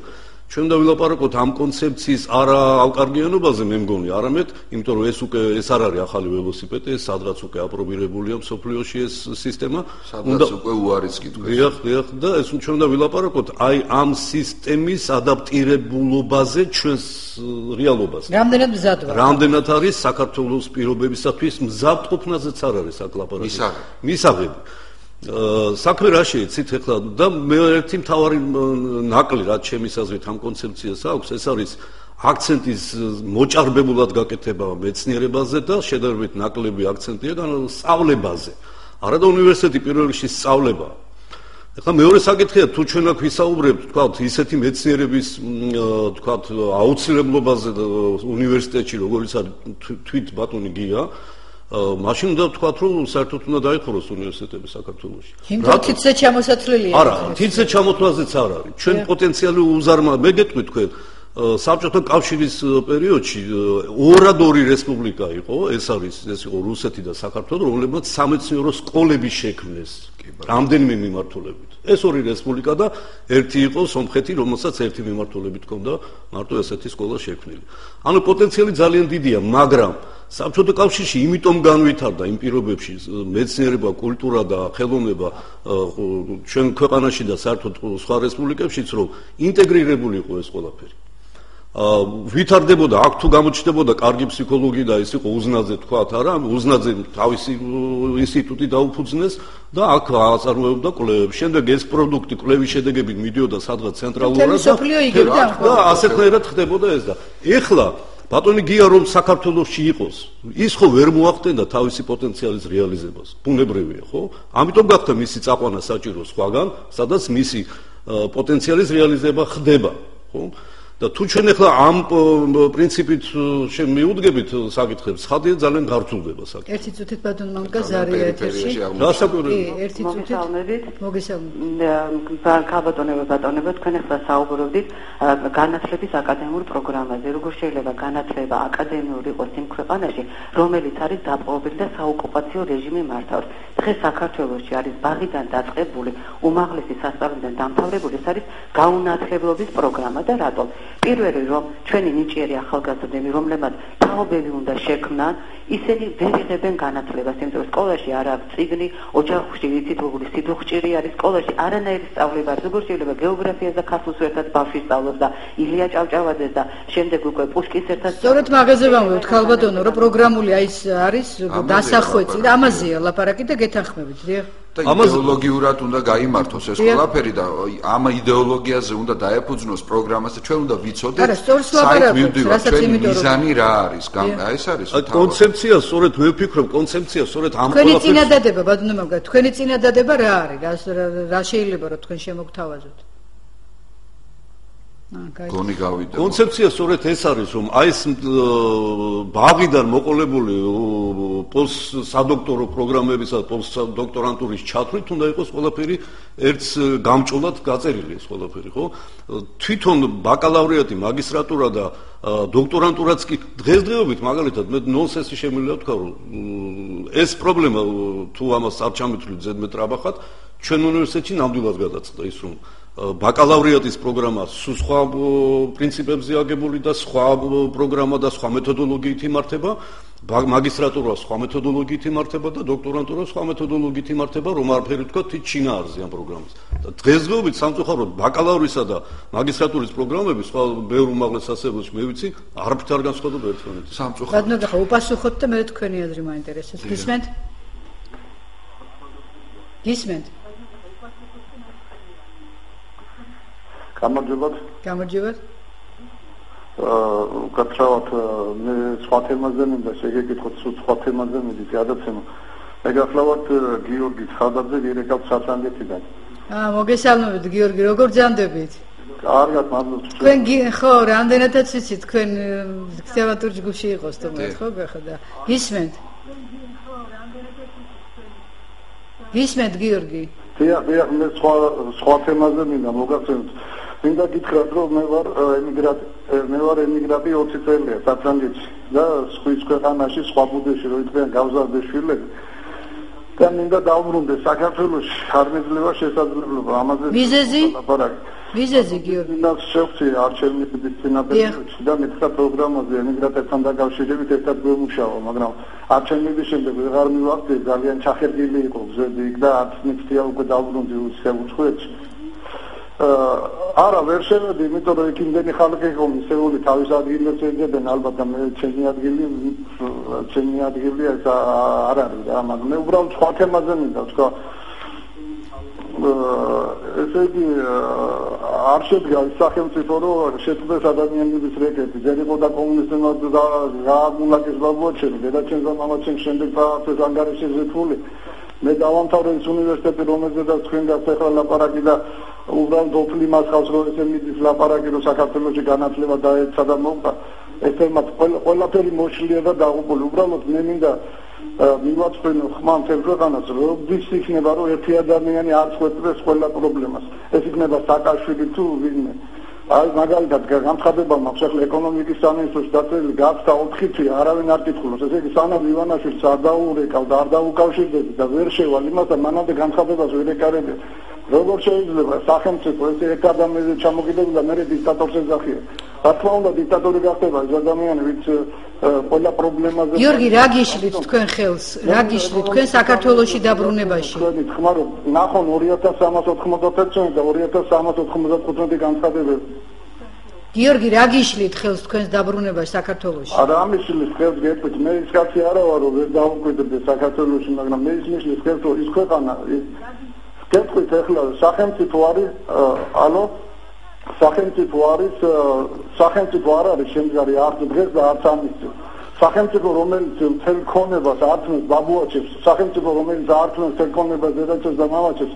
ჩვენ და ვილაპარაკოთ ამ კონცეფციის არა ალკარგიანობაზე მე მგონი, არამედ იმიტომ რომ ეს უკვე ეს არ არის ახალი ველოსიპედი, ეს სადღაც უკვე აპრობირებულია მსოფლიოში ეს სისტემა. უნდა უკვე უარის კითხვა. დიახ, დიახ და ეს ჩვენ და ვილაპარაკოთ აი ამ სისტემის ადაპტირებულობაზე ჩვენს რეალობაზე. რამდენად მზად ვარ? რამდენად არის საქართველოს პირობებისათვის მზად ყოფნაზეც არ არის აქ ლაპარაკი. მისაღები. მისაღები. საქმე რა შეიცით ახლა და მე ერთი მთავარი ნაკლი რაც ჩემის აზრით ამ კონცეფციას აქვს ეს არის აქცენტის მოჭარბებულად გაკეთება მეცნიერებაზე და შედარებით ნაკლები აქცენტია განსწავლებაზე. არა და უნივერსიტეტი პირველ რიგში სწავლება. ახლა მეორე საკითხია თუ ჩვენ აქ ვისაუბრებთ თქვა ისეთი მეცნიერების თქვა აუცილებლობაზე უნივერსიტეტში როგორიც არის თვით ბატონი გია მაშინ უნდა ვთქვათ, რომ საერთოდ უნდა დაიხუროს უნივერსიტეტები საქართველოში. რა თითზე ჩამოსათვლელია? არა, თითზე ჩამოთვლაზეც არ არის. ჩვენ პოტენციალი უზარმა, მე გეტყვი თქვენ, საბჭოთა კავშირის პერიოდში ორად ორი რესპუბლიკა იყო, ეს არის ეს იყო რუსეთი და საქართველო, რომლებმაც სამეცნიერო სკოლები შექმნეს. რამდენიმე მიმართულებით. ეს ორი რესპუბლიკა და ერთი იყო სომხეთი, რომელსაც ერთი მიმართულებით ჰქონდა მარტო ესეთი სკოლა შექმნილი. ანუ პოტენციალი ძალიან დიდია, მაგრამ საბჭოთა კავშირში იმიტომ განვითარდა იმ პირობებში მეცნიერება, კულტურა და ხელოვნება ჩვენ ქვეყანაში და საერთოდ სხვა რესპუბლიკებშიც, რომ ინტეგრირებული იყო ეს ყველაფერი. ვითარდებოდა, აქ თუ გამოჩნდებოდა კარგი ფსიქოლოგი და ის იყო უზნაძე თქვათ, არა, უზნაძე თავისი ინსტიტუტი დაუფუძნეს და აქ აწარმოებდა კვლევებს. შემდეგ ეს პროდუქტი კვლევის შედეგებით მიდიოდა სადღაც ცენტრალურად და და ასეთნაირად ხდებოდა ეს და ეხლა ბატონი გია რომ საქართველოსში იყოს ის ხო ვერ მოახდენდა თავისი პოტენციალის რეალიზებას. ბუნებრივია ხო? ამიტომ გახდა მისი წაყვანა საჭირო სხვაგან სადაც მისი პოტენციალის რეალიზება ხდება ხო და თუ ჩვენ ახლა ამ პრინციპით შემიუდგებით საკითხებს, ხადია ძალიან გავრცელდება საკითხი. ერთი წუთით ბატონ მანგა ზარი ეთერში. გასაკვირველი. კი, ერთი წუთით. მოგესალმებით. ბატონებო, ბატონებო, თქვენ ახლა საუბრობდით განათლების აკადემიურ პროგრამაზე. როგორ შეიძლება განათლება აკადემიური იყოს იმ ქვეყანაში, რომელიც არის დაპყრობილი და საოკუპაციო რეჟიმი მართავს. დღეს საქართველოში არის ბაღიდან დაწყებული, უმაღლესი სასწავლებლიდან დამთავრებული, ეს არის გაუნათლებლობის პროგრამა და რატომ? პირველი რომ ჩვენი ნიჭიერი ახალგაზრდები რომლებმაც თაობები უნდა შექმნან ისინი ვერ იღებენ განათლებას იმიტომ რომ სკოლაში არ აქვს ციგნი ოჯახში იცით როგორი სიდუხჭირი არის სკოლაში არანაირი სწავლება არ როგორ შეიძლება გეოგრაფიას და ქართულს ერთად ბავშვი სწავლობს და ილია ჭავჭავაძეს და შემდეგ უკვე პუშკინს ერთად სწორედ მაგაზე ვამბობთ ხალბატონო რომ პროგრამული აი ეს არის დასახვეცი და ამაზეა ლაპარაკი და გეთანხმებით დიახ და იდეოლოგიურად უნდა გაიმართოს ეს ყველაფერი და ამ იდეოლოგიაზე უნდა დაეფუძნოს პროგრამას და ჩვენ უნდა ვიცოდეთ არა სწორს ლაპარაკობთ რასაც იმიტომ რომ მიზანი რა არის ეს არის კონცეფცია სწორედ მე ვფიქრობ კონცეფცია სწორედ ამ ყველაფერს თქვენი წინადადება ბატონო მაგა თქვენი წინადადება რა არის? რა შეიძლება რომ თქვენ შემოგთავაზოთ გონი გავიდა. კონცეფცია სწორედ ეს არის, რომ აი ეს ბაღიდან მოყოლებული პოსტსადოქტორო პროგრამებისა და პოსტდოქტორანტურის ჩათვლით უნდა იყოს ყველაფერი ერთს გამჭოლად გაწერილი ეს ყველაფერი, ხო? თვითონ ბაკალავრიატი, მაგისტრატურა და დოქტორანტურაც კი დღესდღეობით მაგალითად მე ნონსენსი შემიძლია ვთქვა, რომ ეს პრობლემა თუ ამას არ ჩამეთვლით ზედმეტ რაბახად, ჩვენ უნივერსიტეტში ნამდვილად გადაწყდა ის, რომ ბაკალავრიატის პროგრამა სხვა პრინციპებზე აგებული და სხვა პროგრამა და სხვა მეთოდოლოგიით იმართება. მაგისტრატურა სხვა მეთოდოლოგიით იმართება და დოქტორანტურა სხვა მეთოდოლოგიით იმართება რომ არაფერი თქვა თი ჩინა არის ამ პროგრამის და დღესდღეობით სამწუხაროდ ბაკალავრისა და მაგისტრატურის პროგრამები სხვა ბევრ უმაღლეს სასწავლებელში მე ვიცი არაფრით არ განსხვავდება ერთმანეთთან სამწუხაროდ. ბატონო ხა უპასუხოთ და მე თქვენი აზრი მაინტერესებს. გისმენთ? გისმენთ გამარჯობათ. გამარჯობათ. აა, გაცხავთ მე სხვა თემაზე მინდა შეგეკითხოთ სხვა თემაზე მინდა გადაცემა. მე გახლავთ გიორგი ხადაძე ვირეკავ საფრანგეთიდან. აა, მოგესალმებით გიორგი, როგორ ძანდებით? კარგად, მადლობა. თქვენ ხო, რამდენადაც ვიცი თქვენ თეატრ ჯგუფში იყოს თუმცა ხო გახდა. გისმენთ? გისმენთ გიორგი? დიახ, დიახ, მე სხვა სხვა თემაზე მინდა მოგაცემთ. მინდა გითხრათ რომ მე ვარ ემიგრანტი მე ვარ ემიგრანტი 20 წელია საფრანგეთში და სხვის ქვეყანაში სხვა ბუდეში რომ იყვნენ გავზარდე შვილები და მინდა დავბრუნდე საქართველოს არ მეძლევა შესაძლებლობა. ამაზე მიზეზი? მიზეზი გიორგი? და შევწი არჩევნების წინაპირობებში და მითხრა პროგრამაზე ემიგრანტებთან დაკავშირებით ერთად გვემუშავა მაგრამ არჩევნების შემდეგ ვეღარ მივახდი ძალიან ჩახერგილი იყო გზები და არც მიწია უკვე დაუბრუნდი უსწრაფოდ არა ვერ შევედი იმიტომ რომ იქ იმდენი ხალხი იყო მისეული თავის ადგილებს ეძებენ ალბათ და მე ჩემი ადგილი ჩემი ადგილი ეს არ არის რა მაგრამ მე უბრალოდ სხვა თემაზე მინდა თქვა ესე იგი არ შედგა სახელმწიფო რომ შეწყდეს ადამიანების რეკეტი. ძერ იყო და კომუნისტებმა და გააგულაკეს ბაბუაჩემი დედაჩემს და მამაჩემს შემდეგ ფაქტს ანგარიშზე ზეთული მე დავამთავრე ის უნივერსიტეტი რომელზედაც თქვენ გასახლა ლაპარაკი და უბრალოდ ოფლი მასხავს რომ ესე მიდის ლაპარაკი რომ საქართველოსი განათლება დაეცა და მოყვა ეს თემა ყველაფერი მოშლია და დაღუპული. უბრალოდ მე მინდა მივაწყენო ხმა მთელ ქვეყანას რომ ვის იქნება რომ ერთი ადამიანი არ წვეთდეს ყველა პრობლემას. ეს იქნება საკაშვილი თუ ვინმე აი მაგალითად განცხადება მაქვს ახლა ეკონომიკის სამინისტროს დაწერილი გახდა 4 თვე არავინ არ კითხულობს ესე იგი სანამ ივანაშვილს არ დაურეკავ და არ დაუკავშირდები და ვერ შევალ იმასთან მანამდე განცხადებას ვერ ეკარები როგორ შეიძლება სახელმწიფო ესე ერთ ადამიანზე ჩამოგიდები და მეორე დიქტატორს ეძახია რა თქმა უნდა დიქტატორი გახდება ეს ადამიანი ვიც ყველა პრობლემაზე გიორგი რა გიშლით თქვენ ხელს რა გიშლით თქვენ საქართველოსი დაბრუნებაში. თქვენი თქმა რომ ნახონ 2391 წელი და 2395 განცხადებები. გიორგი რა გიშლით ხელს თქვენს დაბრუნებაში საქართველოსი არა ამიშლის ხელს გეტყვით. მე ის კაცი არა ვარ რომ ვერ დავუკვირდები საქართველოსი მაგრამ მე ის მიშლის ხელს ის ქვეყანა გეტყვით ახლა სახელმწიფო არის ანუ სახელმწიფო არის სახელმწიფო არ არის შემდგარი არც დღეს და არც ამის სახელმწიფო რომელიც მთელ ქონებას ართმევს ბაბუაჩებს სახელმწიფო რომელიც ართმევს მთელ ქონებას დედაჩებს და მამაჩებს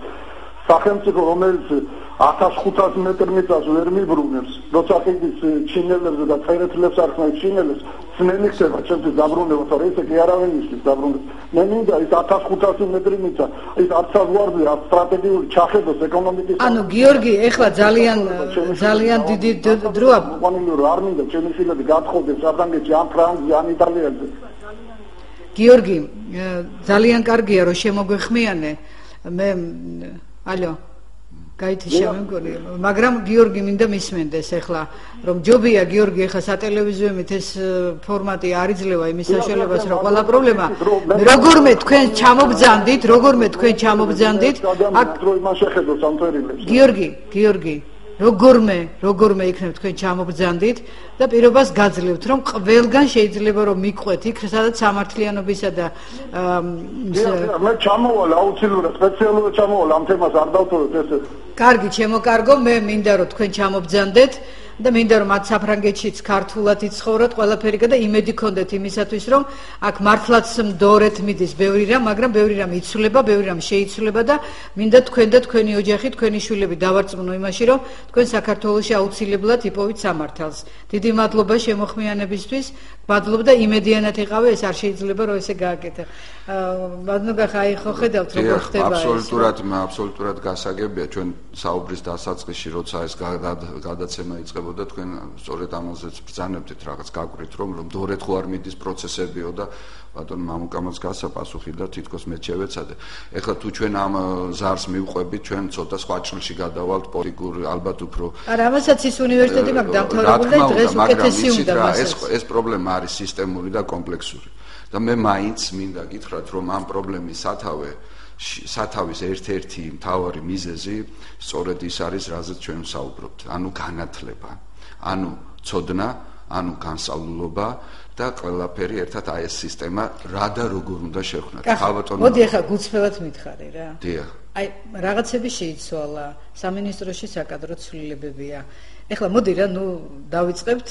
სახელმწიფო რომელიც 1500 მეტრ მიწას ვერ მიბრუნებს, როცა კიდის ჩინელებს და წერეთლებს არხნავ ჩინელებს, ძნელი ხდება ჩემთვის დაბრუნება, თორე ესე კი არავინ ისის დაბრუნებას. მე მინდა ის 1500 მეტრი მიწა, ის არც საზღვარზე, არც სტრატეგიული ჩახედოს ეკონომიკის. ანუ გიორგი, ეხლა ძალიან ძალიან დიდი დროა. ყვანილი რომ არ მინდა ჩემი ფილები გათხოვდეს საფრანგეთში, ან ფრანგზე, ან იტალიაზე. გიორგი, ძალიან კარგია რომ შემოგვეხმიანე. მე ალო გაითიშა მე მგონი მაგრამ გიორგი მინდა მისმენდეს ახლა რომ ჯობია გიორგი ახლა სატელევიზიოებით ეს ფორმატი არ იძლევა იმის საშუალებას რომ ყველა პრობლემა როგორმე თქვენ ჩამობძანდით როგორმე თქვენ ჩამობძანდით აქ დრო იმას შეხედოს ამ თერილებს გიორგი გიორგი როგორმე როგორმე იქნებ თქვენ ჩამობძანდით და პირობას გაძლევთ რომ ყველგან შეიძლება რომ მიყვეთ იქ სადაც სამართლიანობისა და მე ჩამოვალ აუცილებლად სპეციალურად ჩამოვალ ამ თემას არ დავთხოვოთ ესე კარგი ჩემო კარგო მე მინდა რომ თქვენ ჩამობძანდეთ და მინდა რომ მათ საფრანგეთშიც ქართულად იცხოვროთ ყველაფერი და იმედი ქონდეთ იმისათვის რომ აქ მართლაც მდორეთ მიდის. ბევრი რამ მაგრამ ბევრი რამ იცვლება ბევრი რამ შეიცვლება და მინდა თქვენ და თქვენი ოჯახი თქვენი შვილები დავარწმუნო იმაში რომ თქვენ საქართველოსი აუცილებლად იპოვით სამართალს. დიდი მადლობა შემოხმიანებისთვის. მადლობა და იმედიანად იყავე ეს არ შეიძლება რომ ესე გააკეთე მადლობა ხაი ხო ხედავთ როგორ ხდება ეს. აბსოლუტურად აბსოლუტურად გასაგებია ჩვენ საუბრის დასაწყისში როცა ეს გადაცემა იწყებოდა თქვენ სწორედ ამაზეც ბრძანებდით რაღაც გაკვირით რომ რომ დორეთ ხო არ მიდის პროცესებიო და ბატონ მამუკამაც გასაპასუხი და თითქოს მე შევეცადე ეხლა თუ ჩვენ ამ ზარს მივყვებით ჩვენ ცოტა სხვა ჭრილში გადავალთ პოლიტიკურ ალბათ უფრო არა ამასაც ის უნივერსიტეტი მაგ დამთავრებული და დღეს უკეთესი უნდა მას ეს ეს პრობლემა არის სისტემური და კომპლექსური. და მე მაინც მინდა გითხრათ რომ ამ პრობლემის სათავე სათავის ერთ-ერთი მთავარი მიზეზი სწორედ ის არის რაზეც ჩვენ საუბრობთ. ანუ განათლება ანუ ცოდნა ანუ განსავლულობა და ყველაფერი ერთად აი ეს სისტემა რა და როგორ უნდა შევხნათ? ხალბატონო მოდი ახლა გულწრფელად მითხარი რა. დიახ აი რაღაცები შეიცვალა. სამინისტროში საკადრო ცვლილებებია. ეხლა მოდი რა ნუ დავიწყებთ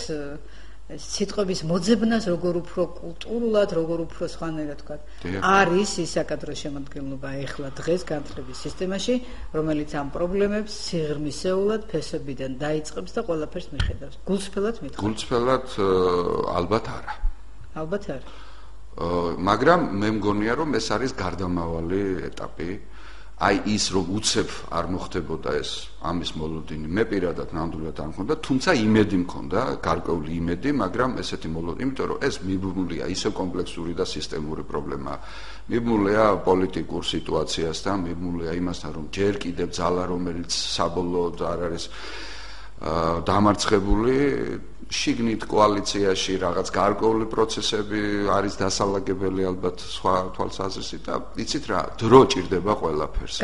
სიტყვების მოძებნას როგორ უფრო კულტურულად, როგორ უფრო სხვანაირად თქვა. არის ის საკადრო შემოქმედება ეხლა დღეს განათლების სისტემაში, რომელიც ამ პრობლემებს სიღრმისეულად ფესებიდან დაიწყებს და ყველაფერს მიხედავს. გულწრფელად მithქვა. გულწრფელად ალბათ არა. ალბათ არა. მაგრამ მე მგონია რომ ეს არის გარდამავალი ეტაპი. აი ის რომ უცებ არ მოხდებოდა ეს ამის მოლოდინი მე პირადად ნამდვილად არ მქონდა თუმცა იმედი მქონდა გარკვეული იმედი მაგრამ ესეთი მოლოდინი იმიტომ რომ ეს მიბმულია ისე კომპლექსური და სისტემური პრობლემაა მიბმულია პოლიტიკურ სიტუაციასთან მიბმულია იმასთან რომ ჯერ კიდევ ძალა რომელიც საბოლოოდ არ არის დამარცხებული შიგნით კოალიციაში რაღაც გარკვეული პროცესები არის დასალაგებელი ალბათ სხვა თვალსაზრისით და იცით რა დრო ჭირდება ყველაფერს.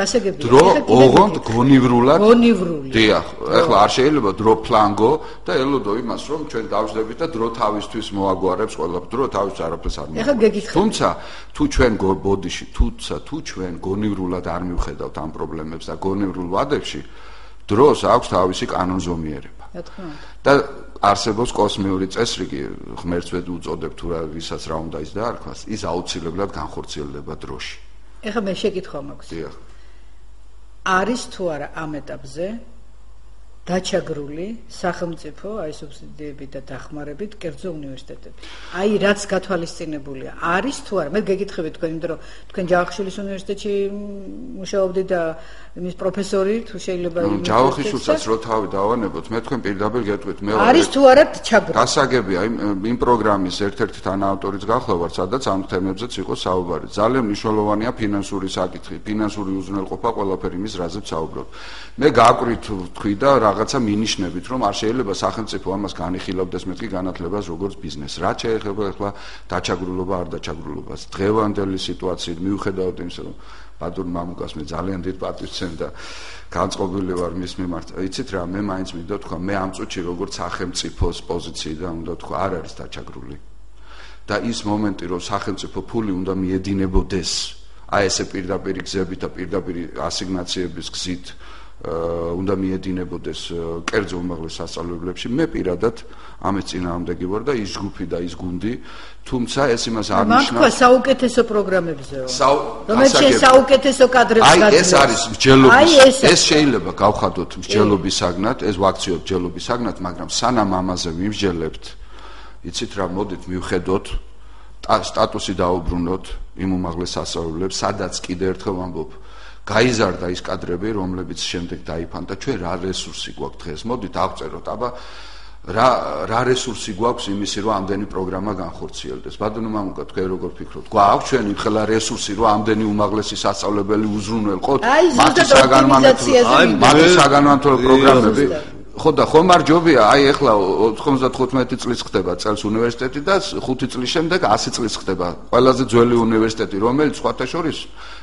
დრო ოღონდ გონივრულად გონივრული. დიახ ეხლა არ შეიძლება დრო ფლანგო და ელოდო იმას რომ ჩვენ დავждდებით და დრო თავისთვის მოაგვარებს ყველა დრო თავის არაფერს არ მოაგვარებს. გეკითხეთ თუმცა თუ ჩვენ ბოდიში თუცა თუ ჩვენ გონივრულად არ მივხედავთ ამ პრობლემებს და გონივრულ ვადებში დროს აქვს თავისი კანონზომიერება. რა თქმა უნდა. და არსებობს კოსმიური წესრიგი ღმერთს ვედ უწოდებ თუ რა ვისაც რა უნდა ის დაარქვას ის აუცილებლად განხორციელდება დროში. ეხლა მე შეკითხვა მაქვს. დიახ. არის თუ არა ამ ეტაპზე დაჩაგრული სახელმწიფო აი სუბსიდიებით და დახმარებით კერძო უნივერსიტეტები. აი რაც გათვალისწინებულია, არის თუ არა? მე გეკითხები თქვენ, იმიტომ რომ თქვენ ჯავახიშვილის უნივერსიტეტში მუშაობდით და იმის პროფესორი თუ შეიძლება იმ ჯავახიშვილსაც რო თავი დავანებოთ, მე თქვენ პირდაპირ გეტყვით, მე არის თუ არა ჩაგრული? გასაგებია იმ იმ პროგრამის ერთ-ერთი თანაავტორიც გახლავართ, სადაც ამ თემებზეც იყო საუბარი. ძალიან მნიშვნელოვანია ფინანსური საკითხი, ფინანსური უზრუნველყოფა ყველაფერი იმის რაზეც საუბრობ. მე გააკვირით თქვი და რაღაცა მინიშნებით, რომ არ შეიძლება სახელმწიფო ამას განიხილავდეს მეთქი განათლებას როგორც ბიზნესს. რა შეიძლება ახლა დაჩაგრულობა არ დაჩაგრულობას. დღევანდელი სიტუაციით მიუხედავად იმისა, რომ ბადურ მამუკას მე ძალიან დიდ პატივს ვცემ და განწყობილი ვარ მის მიმართ. იცით რა, მე მაინც მინდა თქვა, მე ამ წუთში როგორც სახელმწიფოს პოზიციიდან უნდა თქვა, არ არის დაჩაგრული. და ის მომენტი, რომ სახელმწიფო ფული უნდა მიედინებოდეს აი ესე პირდაპირ გზებით და პირდაპირ ასიგნაციების გზით უნდა მიედინებოდეს კერძო უმაღლეს სასწავლებლებში. მე პირადად ამის წინააღმდეგი ვარ და ის ჯგუფი და ის გუნდი თუმცა ეს იმას არ ნიშნავს მაგ თქვა საუკეთესო პროგრამებზეო. რომელშია საუკეთესო კადრები აი ეს არის მსჯელობის ეს შეიძლება გავხადოთ მსჯელობის საგნად ეს ვაქციოთ მსჯელობის საგნად მაგრამ სანამ ამაზე ვიმსჯელებთ იცით რა მოდით მივხედოთ სტატუსი დაუბრუნოთ იმ უმაღლეს სასწავლებლებს სადაც კიდე ერთხელ ვამბობ გაიზარდა ის კადრები, რომლებიც შემდეგ დაიფანტა. ჩვენ რა რესურსი გვაქვს დღეს? მოდით აღწეროთ, აბა რა რა რესურსი გვაქვს იმისი, რომ ამდენი პროგრამა განხორციელდეს. ბატონო მამუკა, თქვენ როგორ ფიქრობთ? გვაქვს ჩვენ იმხელა რესურსი, რომ ამდენი უმაღლესი სასწავლებელი უზრუნველყოთ? მათი საგანმანათლებლო აი მათი საგანმანათლებლო პროგრამები ხო და ხომ არ ჯობია აი ახლა 95 წლის ხდება წელს უნივერსიტეტი და 5 წლის შემდეგ 100 წლის ხდება ყველაზე ძველი უნივერსიტეტი რომელიც სხვათა შორის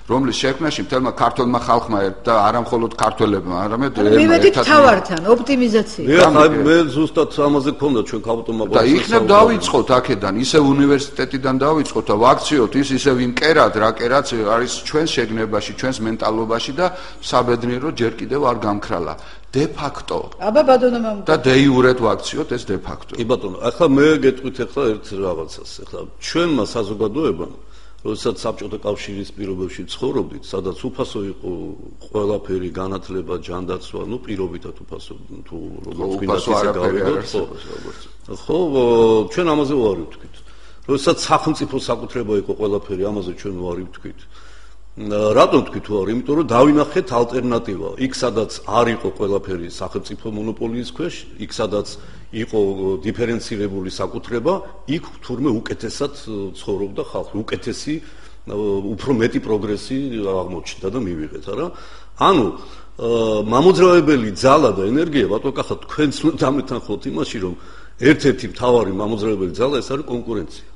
რომლის შექმნაში მთელმა ქართულმა ხალხმა და არა მხოლოდ ქართველებმა არამედ ერთად თავართან ოპტიმიზაცია აი მე ზუსტად ამაზე გქონდა ჩვენ ქალბატონმა და იქნებ დავიწყოთ აქედან ისე უნივერსიტეტიდან დავიწყოთ და ვაქციოთ ის ისე ვიმკერად რა კერაც არის ჩვენს შეგნებაში ჩვენს მენტალობაში და საბედნიერო ჯერ კიდევ არ გამქრალა de facto. აბა ბატონო მამ. და de jure ვაქციოთ ეს de facto. კი ბატონო, ახლა მე გეტყვით ახლა ერთ რაღაცას. ახლა ჩვენმა საზოგადოებამ, როდესაც საბჭოთა კავშირის პირობებში ცხოვრობდით, სადაც უფასო იყო ყველაფერი, განათლება, ჯანდაცვა, ну პირობითად უფასო თუ როგორც გვინდა ისე გავიგოთ, ხო. ხო, ჩვენ ამაზე ვარ ვთქვით. როდესაც სახელმწიფო საკუთრება იყო ყველაფერი, ამაზე ჩვენ ვარ ვთქვით. რატომ თქვი თუ არ იმიტომ რომ დავინახეთ ალტერნატივა. იქ სადაც არ იყო ყველაფერი სახელმწიფო მონოპოლიის ქვეშ იქ სადაც იყო დიფერენცირებული საკუთრება იქ თურმე უკეთესად ცხოვრობდა ხალხი. უკეთესი უფრო მეტი პროგრესი აღმოჩნდა და მივიღეთ არა? ანუ მამოძრავებელი ძალა და ენერგია ბატონო კახა თქვენც დამეთანხმოთ იმაში რომ ერთ-ერთი მთავარი მამოძრავებელი ძალა ეს არის კონკურენცია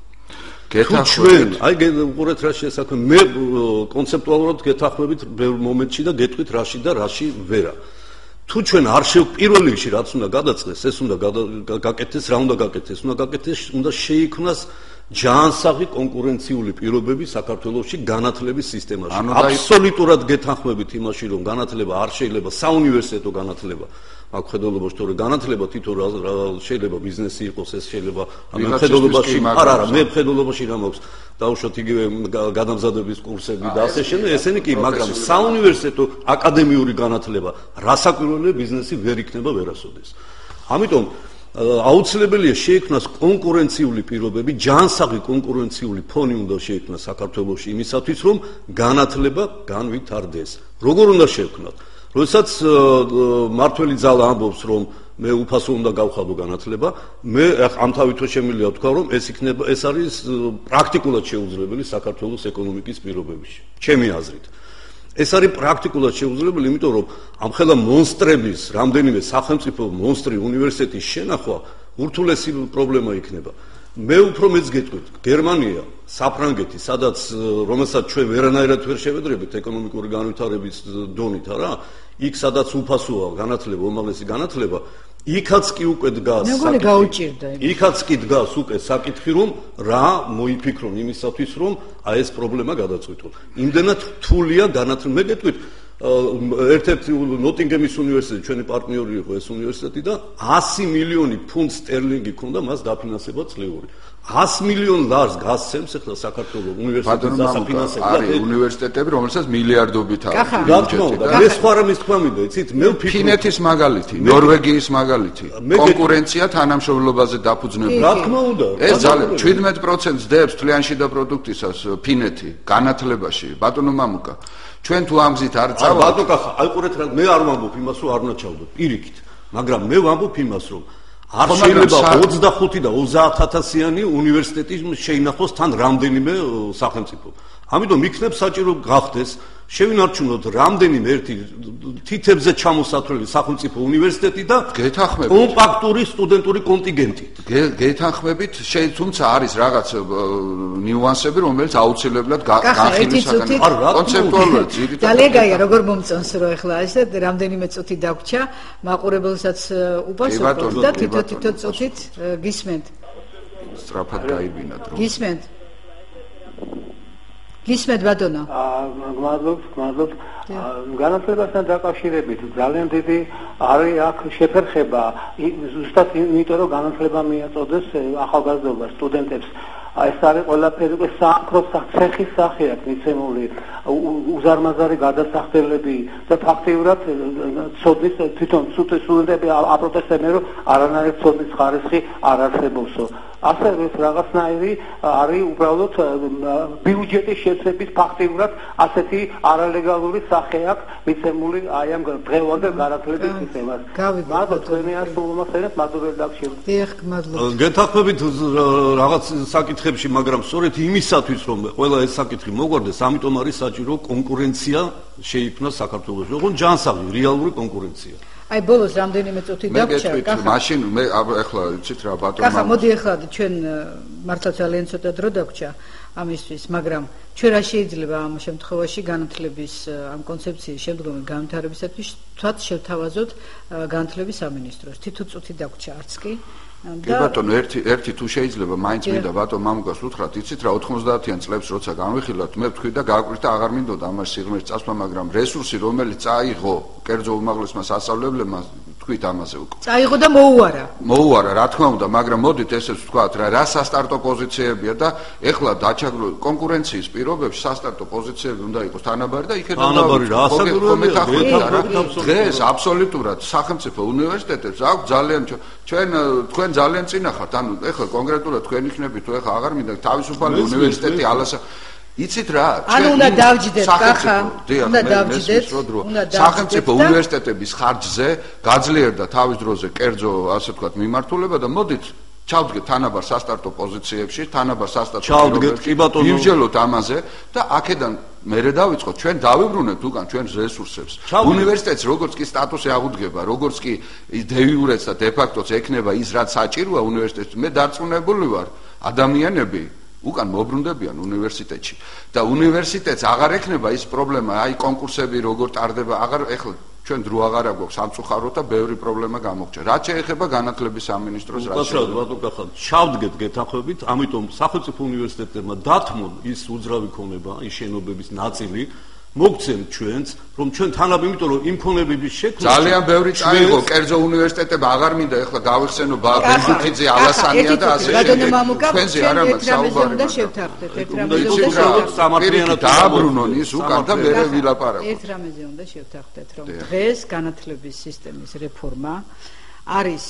გეთახმებით. აი უყურეთ რა შეესაქმე. მე კონცეპტუალურად გეთახმებით ბევრ მომენტში და გეტყვით რაში და რაში ვერა. თუ ჩვენ არ შევ პირველ რიგში რაც უნდა გადაწყდეს, ეს უნდა გაკეთდეს, რა უნდა გაკეთდეს? უნდა გაკეთდეს, უნდა შეიქმნას ჯანსაღი კონკურენციული პირობები საქართველოსში განათლების სისტემაში. აბსოლუტურად გეთანხმებით იმაში, რომ განათლება არ შეიძლება საუნივერსიტეტო განათლება აქ ხედულობაში თორე განათლება თვითონ შეიძლება ბიზნესი იყოს ეს შეიძლება ამ ხედულობაში არა არა მე ხედულობაში რა მაქვს დაუშვათ იგივე გადამზადების კურსები და ასე შემდეგ ესენი კი მაგრამ საუნივერსიტეტო აკადემიური განათლება რასაკვირველია ბიზნესი ვერ იქნება ვერასოდეს ამიტომ აუცილებელია შეიქმნას კონკურენციული პირობები, ჯანსაღი კონკურენციული ფონი უნდა შეიქმნას საქართველოში იმისათვის, რომ განათლება განვითარდეს. როგორ უნდა შეიქმნას? როდესაც მართველი ძალა ამბობს, რომ მე უფასო უნდა გავხადო განათლება, მე ამ თავითო შემიძლია ვთქვა, რომ ეს იქნება ეს არის პრაქტიკულად შეუძლებელი საქართველოს ეკონომიკის პირობებში. ჩემი აზრით. ეს არის პრაქტიკულად შეუძლებელი, იმიტომ რომ ამხელა მონსტრების, რამდენიმე სახელმწიფო მონსტრი უნივერსიტეტის შენახვა ურთულესი პრობლემა იქნება. მე უფრო მეც გეტყვით, გერმანია, საფრანგეთი, სადაც რომელსაც ჩვენ ვერანაირად ვერ შევედრებით ეკონომიკური განვითარების დონით, არა? იქ სადაც უფასოა განათლება, უმაღლესი განათლება, იქაც კი უკვე დგას მეგონი გაუჭირდა იქაც კი დგას უკვე საკითხი რომ რა მოიფიქრონ იმისათვის რომ აი ეს პრობლემა გადაწყვიტონ. იმდენად რთულია განათლება. მე გეტყვით ერთ-ერთი ნოტინგემის უნივერსიტეტი ჩვენი პარტნიორი იყო ეს უნივერსიტეტი და 100 მილიონი ფუნტ სტერლინგი ქონდა მას დაფინანსება წლიური. 100 მილიონ ლარს გასცემს ახლა საქართველოს უნივერსიტეტის დასაფინანსებლად არის უნივერსიტეტები რომელსაც მილიარდობით აქვს რა თქმა უნდა მე სხვა რამის თქვა მინდა იცით? მე ვფიქრობ ფინეთის მაგალითი. ნორვეგიის მაგალითი. კონკურენცია თანამშრომლობაზე დაფუძნებული. რა თქმა უნდა ეს ძალიან 17%-ს დებს თლიანში და პროდუქტისას ფინეთი განათლებაში. ბატონო მამუკა ჩვენ თუ ამზით არ წავალთ ბატონო კახა აიყურეთ რა მე არ ვამბობ იმას რომ არ უნდა ჩავდო პირიქით მაგრამ მე ვამბობ იმას რომ არ შეიძლება 25 და 30000-იანი უნივერსიტეტი შეინახოს თან რამდენიმე სახელმწიფო. ამიტომ იქნებ საჭირო გახდეს შევინარჩუნოთ რამდენიმე ერთი თითებზე ჩამოსათვლელი სახელმწიფო უნივერსიტეტი და გეთანხმებით კომპაქტური სტუდენტური კონტინგენტი. გეთანხმებით, თუმცა არის რაღაც ნიუანსები, რომელიც აუცილებლად განხილვის საკანონმდებლო კონცეპტუალურად ძირითადად. ძალიან გაია, როგორ მომწონს რო ახლა ესე რამდენიმე წუთი დაგვრჩა, მაყურებელსაც უპასუხოთ და თითო-თითო წუთით გისმენთ. სწრაფად გაიბინა დრო. გისმენთ. გისმენთ ბატონო? აა გმადლობთ, გმადლობთ. განათლებასთან დაკავშირებით ძალიან დიდი არის აქ შეფერხება ზუსტად იმიტომ რომ განათლება მიაწოდეს ახალგაზრდობას, სტუდენტებს. ეს არის ყველაფერი უკვე საქმრო სახის სახე აქვს მიცემული უზარმაზარი გადასახდელები და ფაქტიურად ცოდნის თვითონ სტუდენტები აპროტესტებენ რომ არანაირი ცოდნის ხარისხი არ არსებობსო. ასე ეს რაღაცნაირი არის უბრალოდ ბიუჯეტის შეცების ფაქტიურად ასეთი არალეგალური სახე აქვს მიცემული აი ამ დღევანდელ განათლების სისტემას. მადლობა თქვენი ასულმოსენებს მადლობა დაგშევთ. დიახ, მადლობა. გეთახმებით რაღაც საკითხებში, მაგრამ სწორედ იმისათვის რომ ყველა ეს საკითხი მოგვარდეს, ამიტომ არის საჭირო კონკურენცია შეიქმნას საქართველოს. ოღონდ ჯანსაღი რეალური კონკურენცია. აი ბოლოს რამდენიმე წუთი დაგჭა კახა მაშინ მე ახლა იცით რა ბატონო კახა მოდი ახლა ჩვენ მართლა ძალიან ცოტა დრო დაგჭა ამისთვის მაგრამ ჩვენ რა შეიძლება ამ შემთხვევაში განათლების ამ კონცეფციის შემდგომი განვითარებისათვის თვაც შევთავაზოთ განათლების სამინისტროს. თითო წუთი დაგჭა არც კი. კი ბატონო ერთი ერთი თუ შეიძლება მაინც მინდა ბატონო მამუკას უთხრათ იცით რა 90-იან წლებს როცა განვიხილავთ მე ვთქვი და გააკვირდა აღარ მინდოდა ამას სიღრმეში წასვლა მაგრამ რესურსი რომელიც წაიღო კერძო უმაღლესმა სასწავლებლებმა თქვით ამაზე უკვე. წაიღო და მოუარა. მოუარა, რა თქმა უნდა, მაგრამ მოდით ესეც ვთქვათ რა, რა სასტარტო პოზიციებია და ეხლა დაჩაგრო კონკურენციის პირობებში სასტარტო პოზიციები უნდა იყოს თანაბარი და იქეთ უნდა თანაბარი რა ასაგურებია. დღეს აბსოლუტურად სახელმწიფო უნივერსიტეტებს აქვს ძალიან ჩვენ თქვენ ძალიან წინა ხართ, ანუ ეხლა კონკრეტულად თქვენ იქნებით თუ ეხლა აღარ მინდა თავისუფალი უნივერსიტეტი ალასა იცით რა? ანუ უნდა დავჯდეთ, ხახა. უნდა დავჯდეთ. სახელმწიფო უნივერსიტეტების ხარჯზე გაძლიერდა თავის დროზე კერძო, ასე ვთქვათ, მიმართულება და მოდით ჩავდგეთ თანაბარ სასტარტო პოზიციებში, თანაბარ სასტარტო ჩავდგეთ კი ბატონო. მივჯელოთ ამაზე და აქედან მერე დავიწყოთ, ჩვენ დავიბრუნებთ უკან ჩვენს რესურსებს. უნივერსიტეტს როგორც კი სტატუსი აღუდგება, როგორც კი დეიურეც და დეფაქტოც ექნება ის რაც საჭიროა უნივერსიტეტს, მე დარწმუნებული ვარ, ადამიანები უკან მოbrunდებიან უნივერსიტეტში და უნივერსიტეტს აღარ ექნება ის პრობლემა, აი კონკურსები როგორ ტარდება, აღარ ეხლა ჩვენ დრო აღარ აქვს სამწუხაროდ და ბევრი პრობლემა გამოგჭა. რაც შეეხება განათლების სამინისტროს რაც შეეხება. ბატონო, ბატონო, ჩავდგეთ გეთახმებით, ამიტომ სახელმწიფო უნივერსიტეტებმა დათმონ ის უძრავი ქონება, ის შენობების ნაწილი, მოგცემ ჩვენც რომ ჩვენ თანაბ იმიტომ რომ იმ ფონებების შექმნა ძალიან ბევრი წაიღო კერძო უნივერსიტეტები აღარ მინდა ეხლა გავიხსენო ბაბენჯუთიძე ალასანია და ასე შემდეგ. ჩვენზე არა მაგ საუბარი და შევთანხმდეთ ერთ რამეზე უნდა შევთანხმდეთ სამართლიანად დააბრუნონ ის უკან და მე ვილაპარაკო ერთ რამეზე უნდა შევთანხმდეთ რომ დღეს განათლების სისტემის რეფორმა არის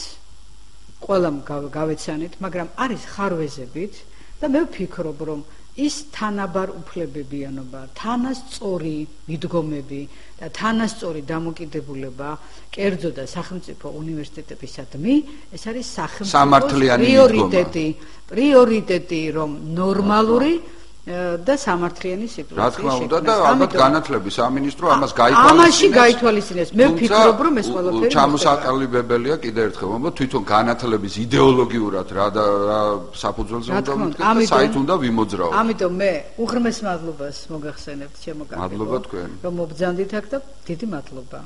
ყველამ გავეცანით, მაგრამ არის ხარვეზებით და მე ვფიქრობ, რომ ის თანაბარ უფლებებიანობა, თანასწორი მიდგომები და თანასწორი დამოკიდებულება კერძო და სახელმწიფო უნივერსიტეტებისადმი, ეს არის სახელმწიფოს პრიორიტეტი, პრიორიტეტი, რომ ნორმალური და სამართლიანი სიტუაცია. რა თქმა უნდა და ალბათ განათლების სამინისტრო ამას გაითვალისწინებს. ამაში გაითვალისწინებს. მე ვფიქრობ, რომ ეს ყველაფერი ჩამოსაყალიბებელია კიდე ერთხელ, მაგრამ თვითონ განათლების იდეოლოგიურად რა და რა საფუძველზე უნდა ვიქნათ და საით უნდა ვიმოძრაოთ. ამიტომ მე უღრმეს მადლობას მოგახსენებთ ჩემო კაცო. მადლობა თქვენ. რომ მობძანდით აქ და დიდი მადლობა.